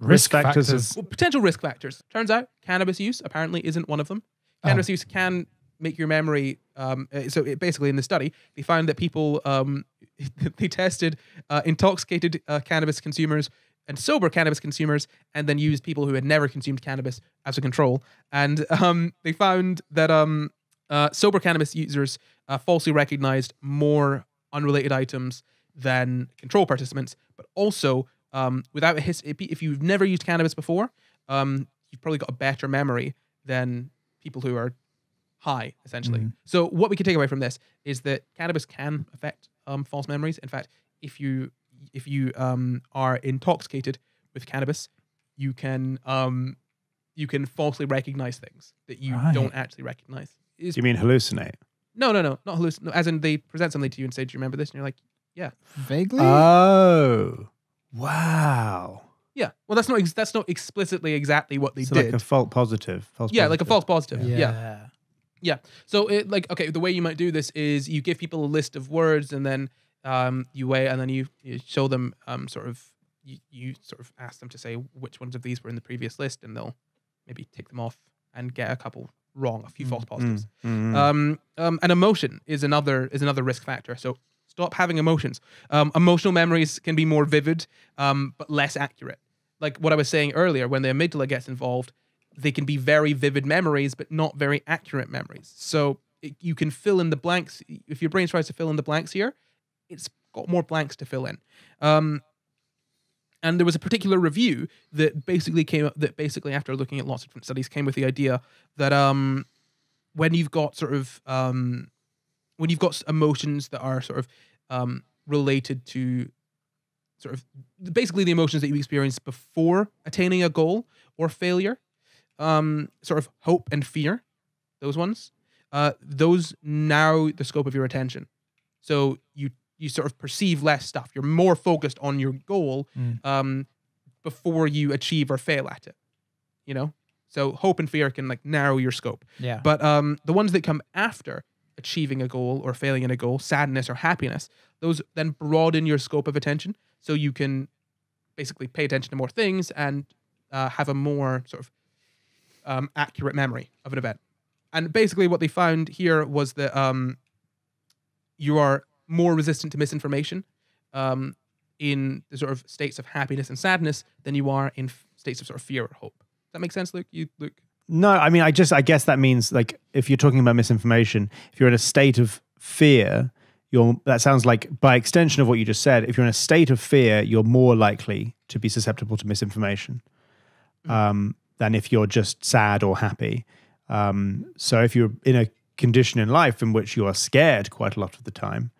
Risk factors is- Well, potential risk factors. Turns out cannabis use apparently isn't one of them. Oh. Cannabis use can make your memory. Um, uh, so it, basically, in the study, they found that people um, they tested uh, intoxicated uh, cannabis consumers and sober cannabis consumers, and then used people who had never consumed cannabis as a control. And um, they found that um, uh, sober cannabis users uh, falsely recognized more unrelated items than control participants, but also um, without a his, if you've never used cannabis before, um, you've probably got a better memory than people who are high, essentially. Mhm. So what we can take away from this is that cannabis can affect um, false memories. In fact, if you if you um, are intoxicated with cannabis, you can um, you can falsely recognize things that you Right. don't actually recognize. Is Do you mean hallucinate? No, no, no, not hallucin. No, as in they present something to you and say, "Do you remember this?" And you're like, "Yeah." Vaguely. Oh, wow. "Yeah." Well, that's not ex- that's not explicitly exactly what they so did. like a false positive. False yeah, like a false positive. yeah. yeah. So it like okay, the way you might do this is you give people a list of words and then um, you weigh and then you, you show them um, sort of you, you sort of ask them to say which ones of these were in the previous list and they'll maybe tick them off and get a couple wrong, a few Mm, false positives. Mm, mm. Um, um, and emotion is another is another risk factor. So stop having emotions. Um, emotional memories can be more vivid, um, but less accurate. Like what I was saying earlier, when the amygdala gets involved, they can be very vivid memories, but not very accurate memories. So it, you can fill in the blanks if your brain tries to fill in the blanks here. It's got more blanks to fill in. Um, and there was a particular review that basically came up that basically after looking at lots of different studies came with the idea that um when you've got sort of um when you've got emotions that are sort of um related to sort of basically the emotions that you experience before attaining a goal or failure um sort of hope and fear those ones uh those narrow the scope of your attention. So you you sort of perceive less stuff you're more focused on your goal Mm. um before you achieve or fail at it you know so hope and fear can like narrow your scope Yeah. but um, the ones that come after achieving a goal or failing in a goal, sadness or happiness, those then broaden your scope of attention. So you can basically pay attention to more things and uh, have a more sort of um, accurate memory of an event. And basically, what they found here was that um, you are more resistant to misinformation um, in the sort of states of happiness and sadness than you are in f- states of sort of fear or hope. Does that make sense, Luke? You, Luke? No, I mean, I just, I guess that means like if you're talking about misinformation, if you're in a state of fear, you're, that sounds like by extension of what you just said, if you're in a state of fear, you're more likely to be susceptible to misinformation um, than if you're just sad or happy. Um, so if you're in a condition in life in which you are scared quite a lot of the time,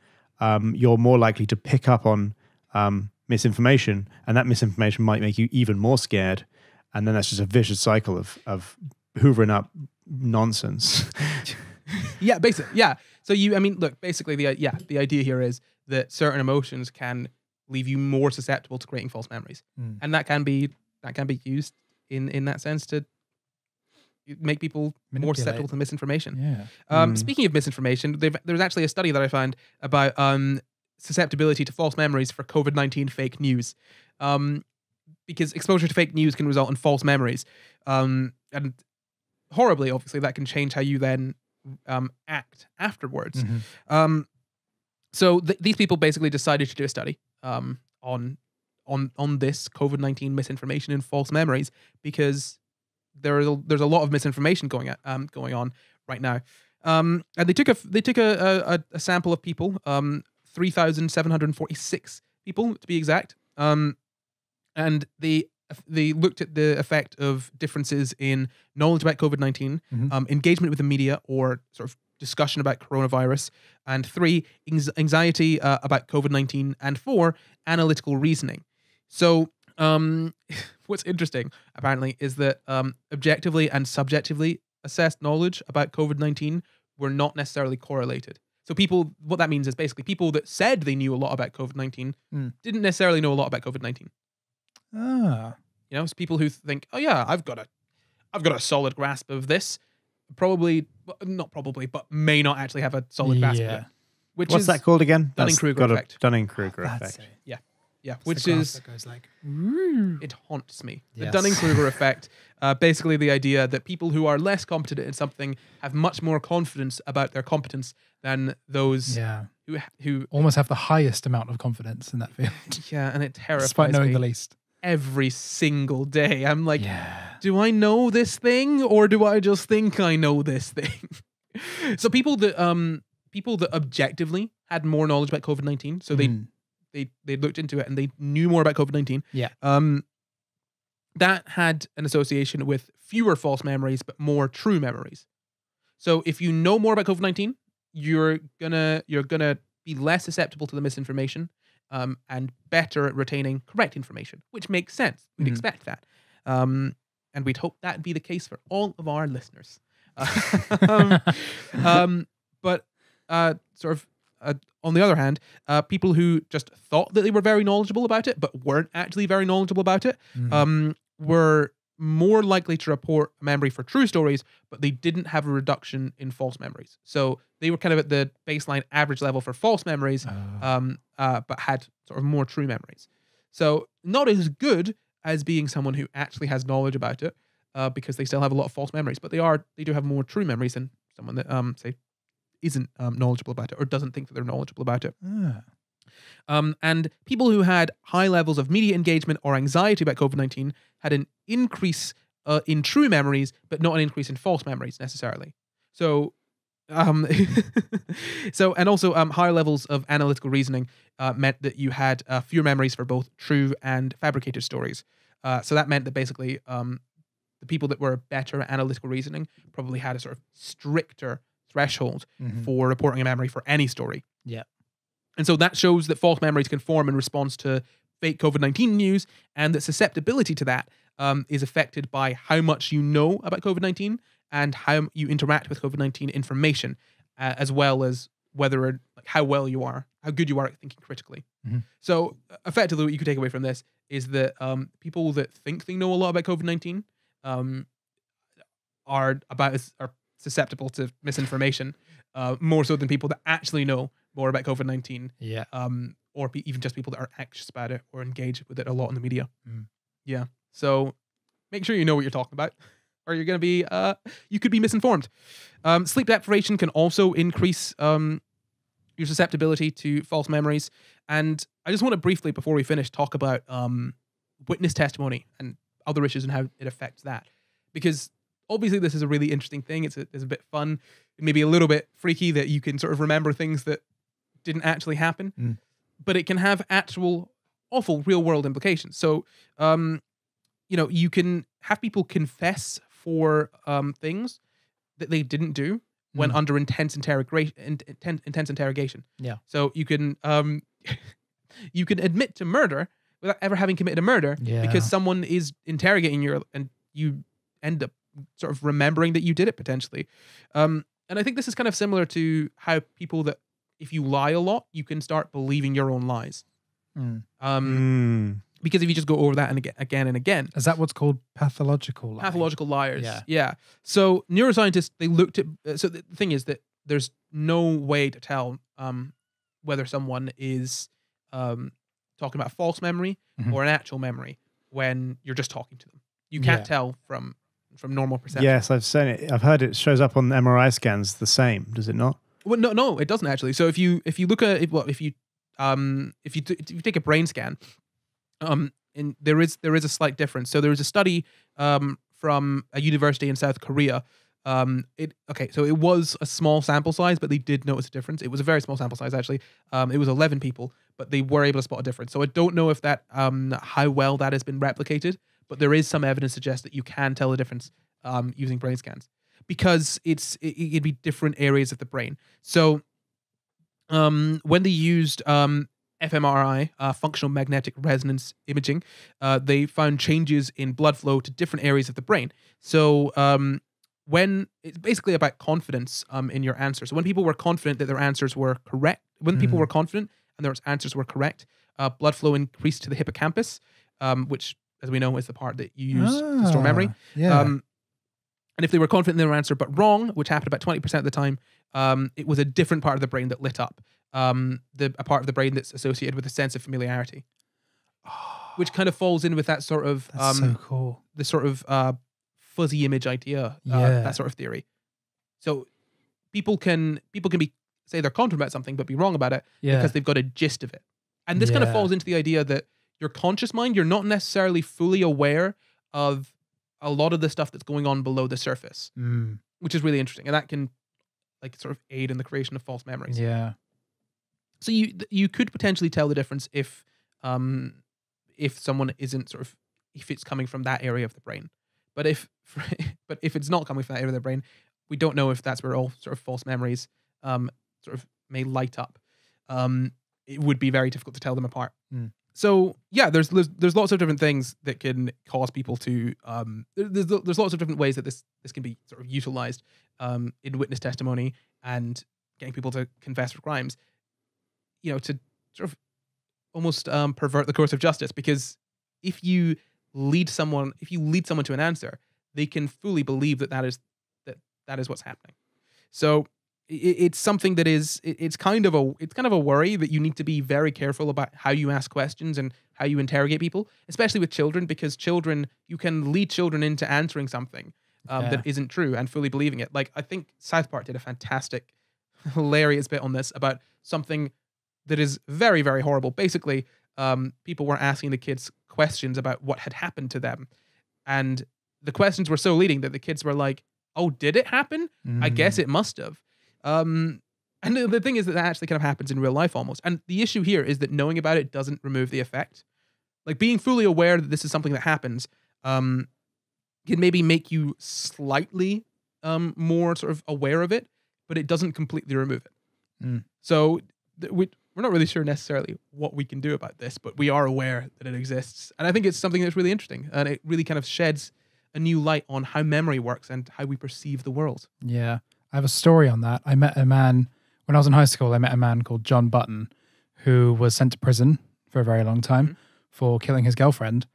um, you're more likely to pick up on um, misinformation, and that misinformation might make you even more scared. And then that's just a vicious cycle of of hoovering up nonsense. Yeah, basically, yeah. So you, I mean, look, basically, the yeah, the idea here is that certain emotions can leave you more susceptible to creating false memories, Mm. and that can be that can be used in in that sense to make people more susceptible to misinformation. Yeah. Um, Mm. Speaking of misinformation, there's actually a study that I found about um, susceptibility to false memories for COVID 19 fake news. Um, because exposure to fake news can result in false memories. Um, and horribly, obviously, that can change how you then um, act afterwards. Mhm. Um, so th- these people basically decided to do a study um, on on on this COVID nineteen misinformation and false memories because there is a, there's a lot of misinformation going at, um, going on right now. Um, and they took a they took a, a, a sample of people, um, three thousand seven hundred forty six people to be exact, um, and they they looked at the effect of differences in knowledge about COVID 19 Mhm. um, engagement with the media or sort of discussion about coronavirus, and three anxiety uh, about COVID nineteen, and four analytical reasoning. So um, what's interesting apparently is that um, objectively and subjectively assessed knowledge about COVID 19 were not necessarily correlated. So people, what that means is basically people that said they knew a lot about COVID 19 Mm. didn't necessarily know a lot about COVID 19. Ah. You know, it's people who think, oh yeah, I've got a, I've got a solid grasp of this. Probably, not probably, but may not actually have a solid grasp of Yeah. it. Which What's is that called again? Dunning-Kruger got effect. Dunning-Kruger effect. it. yeah, It's which is like. it haunts me. The Dunning Kruger effect, uh, basically the idea that people who are less competent in something have much more confidence about their competence than those Yeah. who who Almost have the highest amount of confidence in that field, yeah, and it terrifies despite knowing me the least. every single day. I'm like, yeah. do I know this thing or do I just think I know this thing? so people that um people that objectively had more knowledge about COVID nineteen, so they Mm. They they looked into it and they knew more about COVID nineteen. Yeah. Um, that had an association with fewer false memories but more true memories. So if you know more about COVID nineteen, you're gonna you're gonna be less susceptible to the misinformation, um, and better at retaining correct information, which makes sense. We'd Mhm. expect that, um, and we'd hope that'd be the case for all of our listeners. um, um, but uh, sort of uh, on the other hand, uh, people who just thought that they were very knowledgeable about it but weren't actually very knowledgeable about it Mm. um, were more likely to report memory for true stories, but they didn't have a reduction in false memories. So they were kind of at the baseline average level for false memories, Oh. um, uh, but had sort of more true memories. So not as good as being someone who actually has knowledge about it, uh, because they still have a lot of false memories, but they are they do have more true memories than someone that um say isn't um, knowledgeable about it or doesn't think that they're knowledgeable about it. Ah. Um, and people who had high levels of media engagement or anxiety about COVID 19 had an increase uh, in true memories, but not an increase in false memories necessarily. So, um, so and also um, higher levels of analytical reasoning uh, meant that you had uh, fewer memories for both true and fabricated stories. Uh, so that meant that basically um, the people that were better at analytical reasoning probably had a sort of stricter threshold Mhm. for reporting a memory for any story. Yeah. And so that shows that false memories can form in response to fake COVID 19 news, and that susceptibility to that um, is affected by how much you know about COVID 19 and how you interact with COVID 19 information, uh, as well as whether or like how well you are, how good you are at thinking critically. Mhm. So, uh, effectively, what you could take away from this is that um, people that think they know a lot about COVID 19 um, are about as are susceptible to misinformation uh, more so than people that actually know more about COVID 19 Yeah. um, or even just people that are anxious about it or engage with it a lot in the media. Mm. Yeah. So make sure you know what you're talking about, or you're going to be, uh, you could be misinformed. Um, sleep deprivation can also increase um, your susceptibility to false memories. And I just want to briefly, before we finish, talk about um, witness testimony and other issues and how it affects that. Because obviously, this is a really interesting thing. It's a, it's a bit fun, maybe a little bit freaky that you can sort of remember things that didn't actually happen, Mm. but it can have actual awful real world implications. So, um, you know, you can have people confess for um, things that they didn't do when Mm. under intense interrogation. Intense, intense interrogation. Yeah. So you can um, you can admit to murder without ever having committed a murder Yeah. because someone is interrogating you and you end up sort of remembering that you did it potentially. Um, and I think this is kind of similar to how people that if you lie a lot, you can start believing your own lies. Mm. Um, Mm. because if you just go over that and again, again and again, Is that what's called pathological? lying? pathological liars. Yeah. Yeah. So neuroscientists they looked at. uh, So the thing is that there's no way to tell um, whether someone is um, talking about a false memory Mhm. or an actual memory when you're just talking to them. You can't Yeah. tell from from normal perception. Yes, I've seen it. I've heard it shows up on MRI scans the same, does it not? Well, no, no, it doesn't actually. So if you if you look at if, well, if you um if you if you take a brain scan, um, and there is there is a slight difference. So there is a study um from a university in South Korea. Um, it okay, so it was a small sample size, but they did notice a difference. It was a very small sample size actually. Um, it was eleven people, but they were able to spot a difference. So I don't know if that um how well that has been replicated, but there is some evidence to suggest that you can tell the difference um using brain scans because it's it, it'd be different areas of the brain. So um when they used um fMRI, uh, functional magnetic resonance imaging, uh, they found changes in blood flow to different areas of the brain. So um, when it's basically about confidence um, in your answer. So when people were confident that their answers were correct, when people Mm. were confident and their answers were correct, uh, blood flow increased to the hippocampus, um, which, as we know, is the part that you use to store memory. Ah, Yeah. Um, and if they were confident in their answer but wrong, which happened about 20% of the time, um, it was a different part of the brain that lit up. Um, the a part of the brain that's associated with a sense of familiarity, which kind of falls in with that sort of um, so cool. the sort of uh, fuzzy image idea, uh, Yeah. that sort of theory. So people can people can be say they're confident about something but be wrong about it Yeah. because they've got a gist of it. And this kind of falls into the idea that your conscious mind, you're not necessarily fully aware of a lot of the stuff that's going on below the surface, Mm, which is really interesting, and that can like sort of aid in the creation of false memories. yeah. So you you could potentially tell the difference if um if someone isn't sort of if it's coming from that area of the brain, but if but if it's not coming from that area of the brain, we don't know if that's where all sort of false memories um sort of may light up. Um, it would be very difficult to tell them apart. Hmm. So yeah, there's, there's there's lots of different things that can cause people to um there's there's lots of different ways that this this can be sort of utilized um in witness testimony and getting people to confess for crimes you know, to sort of almost um, pervert the course of justice because if you lead someone, if you lead someone to an answer, they can fully believe that that is that that is what's happening. So it's something that is it's kind of a it's kind of a worry that you need to be very careful about how you ask questions and how you interrogate people, especially with children, because children you can lead children into answering something um, Yeah. that isn't true and fully believing it. Like I think South Park did a fantastic, hilarious bit on this about something that is very very horrible. Basically, um, people were asking the kids questions about what had happened to them, and the questions were so leading that the kids were like, "Oh, did it happen? I Mm. guess it must have." Um, and the, the thing is that that actually kind of happens in real life almost. And the issue here is that knowing about it doesn't remove the effect. Like being fully aware that this is something that happens, um, can maybe make you slightly um more sort of aware of it, but it doesn't completely remove it. Mm. So we we're not really sure necessarily what we can do about this, but we are aware that it exists, and I think it's something that's really interesting, and it really kind of sheds a new light on how memory works and how we perceive the world. Yeah. I have a story on that. I met a man when I was in high school. I met a man called John Button who was sent to prison for a very long time Mhm. for killing his girlfriend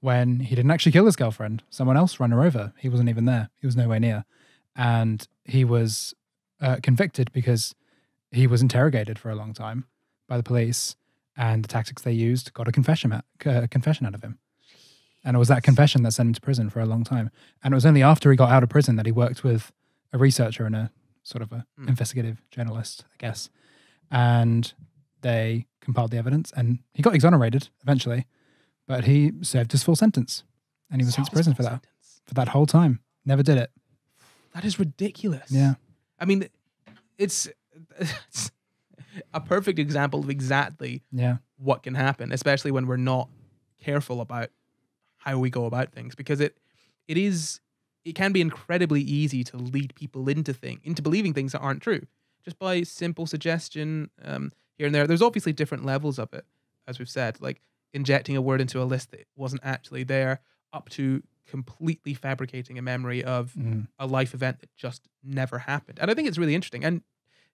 when he didn't actually kill his girlfriend. Someone else ran her over. He wasn't even there, he was nowhere near. And he was uh, convicted because he was interrogated for a long time by the police. And the tactics they used got a confession, uh, confession out of him. And it was that confession that sent him to prison for a long time. And it was only after he got out of prison that he worked with a researcher and a sort of a Hmm. investigative journalist, I guess. And they compiled the evidence and he got exonerated eventually, but he served his full sentence and he was sent to prison for that Sentence. for that whole time. Never did it. That is ridiculous. Yeah. I mean, it's, it's a perfect example of exactly Yeah. what can happen, especially when we're not careful about how we go about things, because it it is it can be incredibly easy to lead people into thing into believing things that aren't true just by simple suggestion um, here and there. There's obviously different levels of it, as we've said, like injecting a word into a list that wasn't actually there, up to completely fabricating a memory of Mm. a life event that just never happened. And I think it's really interesting. And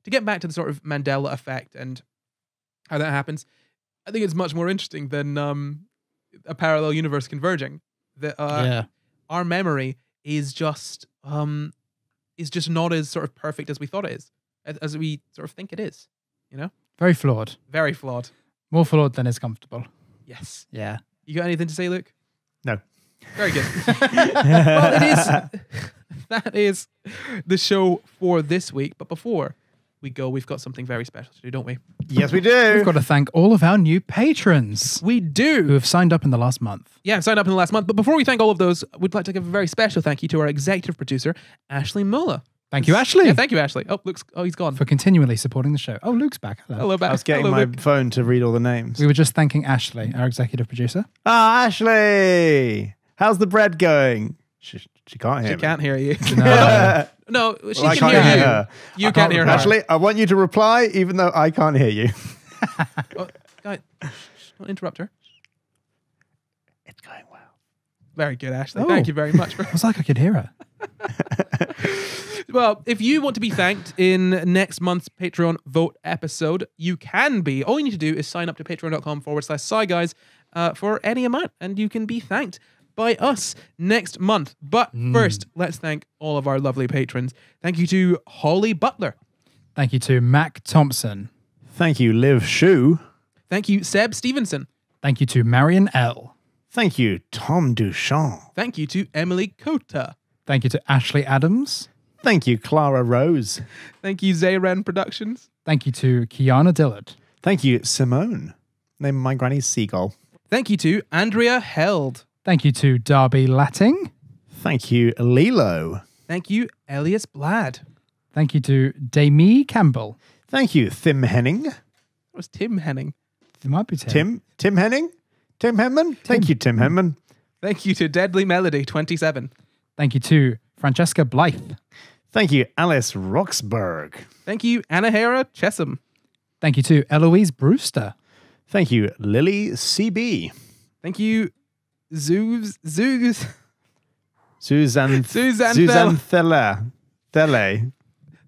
to get back to the sort of Mandela effect and how that happens, I think it's much more interesting than um, a parallel universe converging. That uh, yeah. our memory is just um, is just not as sort of perfect as we thought it is, as, as we sort of think it is. You know, very flawed. Very flawed. More flawed than is comfortable. Yes. Yeah. You got anything to say, Luke? No. Very good. well, it is. That is the show for this week. But before we go, we've got something very special to do, don't we? Yes, we do. We've got to thank all of our new patrons We do. who have signed up in the last month. Yeah, signed up in the last month. But before we thank all of those, we'd like to give a very special thank you to our executive producer, Ashley Muller. Thank you, Ashley, Yeah, thank you, Ashley. Oh, Luke's. Oh, he's gone. for continually supporting the show. Oh, Luke's back. Hello. Hello, back. I was getting Hello, my Luke. phone to read all the names. We were just thanking Ashley, our executive producer. Ah, Ashley, how's the bread going? She, she can't hear She me. can't hear you. No. no, she Well, I can can't hear hear you. her. You can't hear her. Ashley, I want you to reply, even though I can't hear you. Oh, guy, shh, don't interrupt her. It's going well. Very good, Ashley. Oh. Thank you very much. For, It was like I could hear her. well, if you want to be thanked in next month's Patreon vote episode, you can be. All you need to do is sign up to patreon.com forward slash sci guys uh, for any amount, and you can be thanked by us next month. But hmm. first, let's thank all of our lovely patrons. Thank you to Holly Butler. Thank you to Mac Thompson. Thank you, Liv Shu. Thank you, Seb Stevenson. Thank you to Marion L. Thank you, Tom Duchamp. Thank you to Emily Kota. Thank you to Ashley Adams. Thank you, Clara Rose. Thank you, Zayren Productions. Thank you to Kiana Dillard. Thank you, Simone. Name my granny's seagull. Thank you to Andrea Held. Thank you to Darby Latting. Thank you, Lilo. Thank you, Elias Blad. Thank you to Damie Campbell. Thank you, Thim Henning. That was Tim Henning. It might be Tim. Tim? Tim Henning? Tim Henman? Thank you, Tim Henman. Thank you to Deadly Melody 27. Thank you to Francesca Blythe. Thank you, Alice Roxburgh. Thank you, Anahara Chesham. Thank you to Eloise Brewster. Thank you, Lily CB. Thank you, Zoos Zoos. Suzanne Suzanne Suzanne Thele. Thele.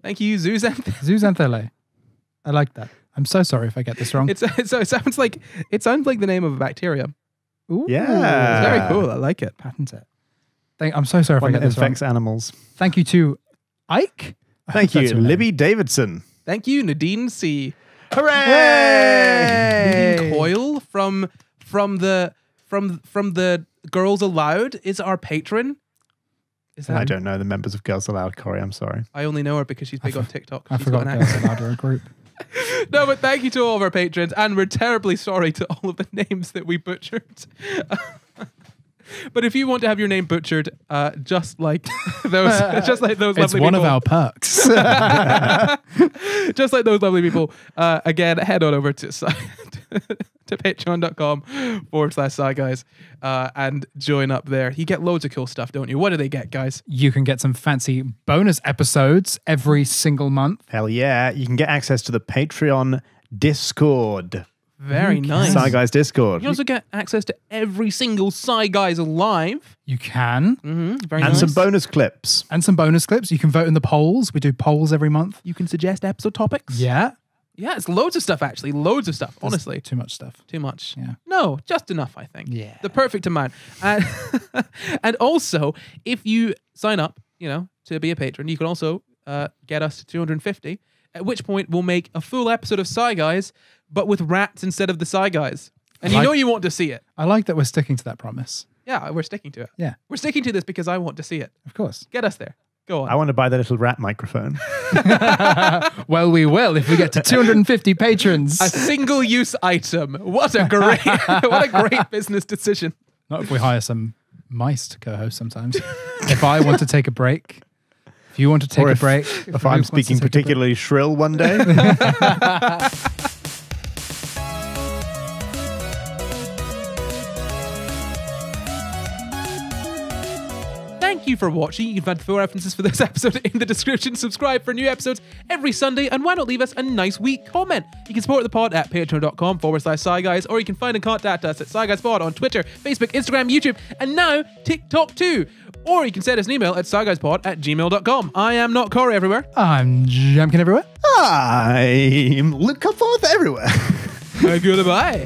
Thank you, Zuzan. Zuzanthele. I like that. I'm so sorry if I get this wrong. It's so it sounds like it sounds like the name of a bacteria. Ooh, Yeah. It's very cool. I like it. Patent it. Thank, I'm so sorry if One I get this wrong. infects animals. Thank you to Ike. I Thank you, that's name. Libby Davidson. Thank you, Nadine C. Hooray! Nadine Coyle from from the from from the Girls Aloud is our patron. Is that I don't know the members of Girls Aloud, Corry. I'm sorry. I only know her because she's big on TikTok. I She's forgot got an Girls accent. Aloud are a group. No, but thank you to all of our patrons, and we're terribly sorry to all of the names that we butchered. but if you want to have your name butchered, uh, just like those, just like those It's lovely one people, of our perks. just like those lovely people, uh, again, head on over to si- to patreon.com forward slash sci guys uh, and join up there. You get loads of cool stuff, don't you? What do they get, guys? you can get some fancy bonus episodes every single month. Hell yeah. You can get access to the Patreon Discord. Very Okay. nice. Sci Guys Discord. You also get access to every single Sci Guys live. You can. Mm-hmm. Very nice. and nice. some bonus clips. And some bonus clips. You can vote in the polls. We do polls every month. you can suggest episode topics. Yeah. Yeah, it's loads of stuff actually. Loads of stuff. There's Honestly, Too much stuff. too much. Yeah. No, just enough. I think. Yeah. The perfect amount. And and also, if you sign up, you know, to be a patron, you can also uh, get us to 250. At which point we'll make a full episode of Sci Guys, but with rats instead of the Sci Guys. And you know you want to see it. I like that we're sticking to that promise. Yeah, we're sticking to it. Yeah, We're sticking to this because I want to see it. of course. Get us there. Go on. I want to buy the little rat microphone. Well, we will if we get to 250 patrons. a single use item. What a great what a great business decision. Not if we hire some mice to co-host sometimes. if I want to take a break, if you want to take or a if, break, if Luke I'm speaking take a break- particularly shrill one day. Thank you for watching. You can find full references for this episode in the description. Subscribe for new episodes every Sunday, and why not leave us a nice week comment? You can support the pod at patreon.com forward slash SciGuys, or you can find and contact us at SciGuysPod on Twitter, Facebook, Instagram, YouTube, and now TikTok too. Or you can send us an email at SciGuysPod at gmail.com. I am not Corry everywhere. I'm Jampkin everywhere. I'm Luke Cutforth everywhere. Goodbye.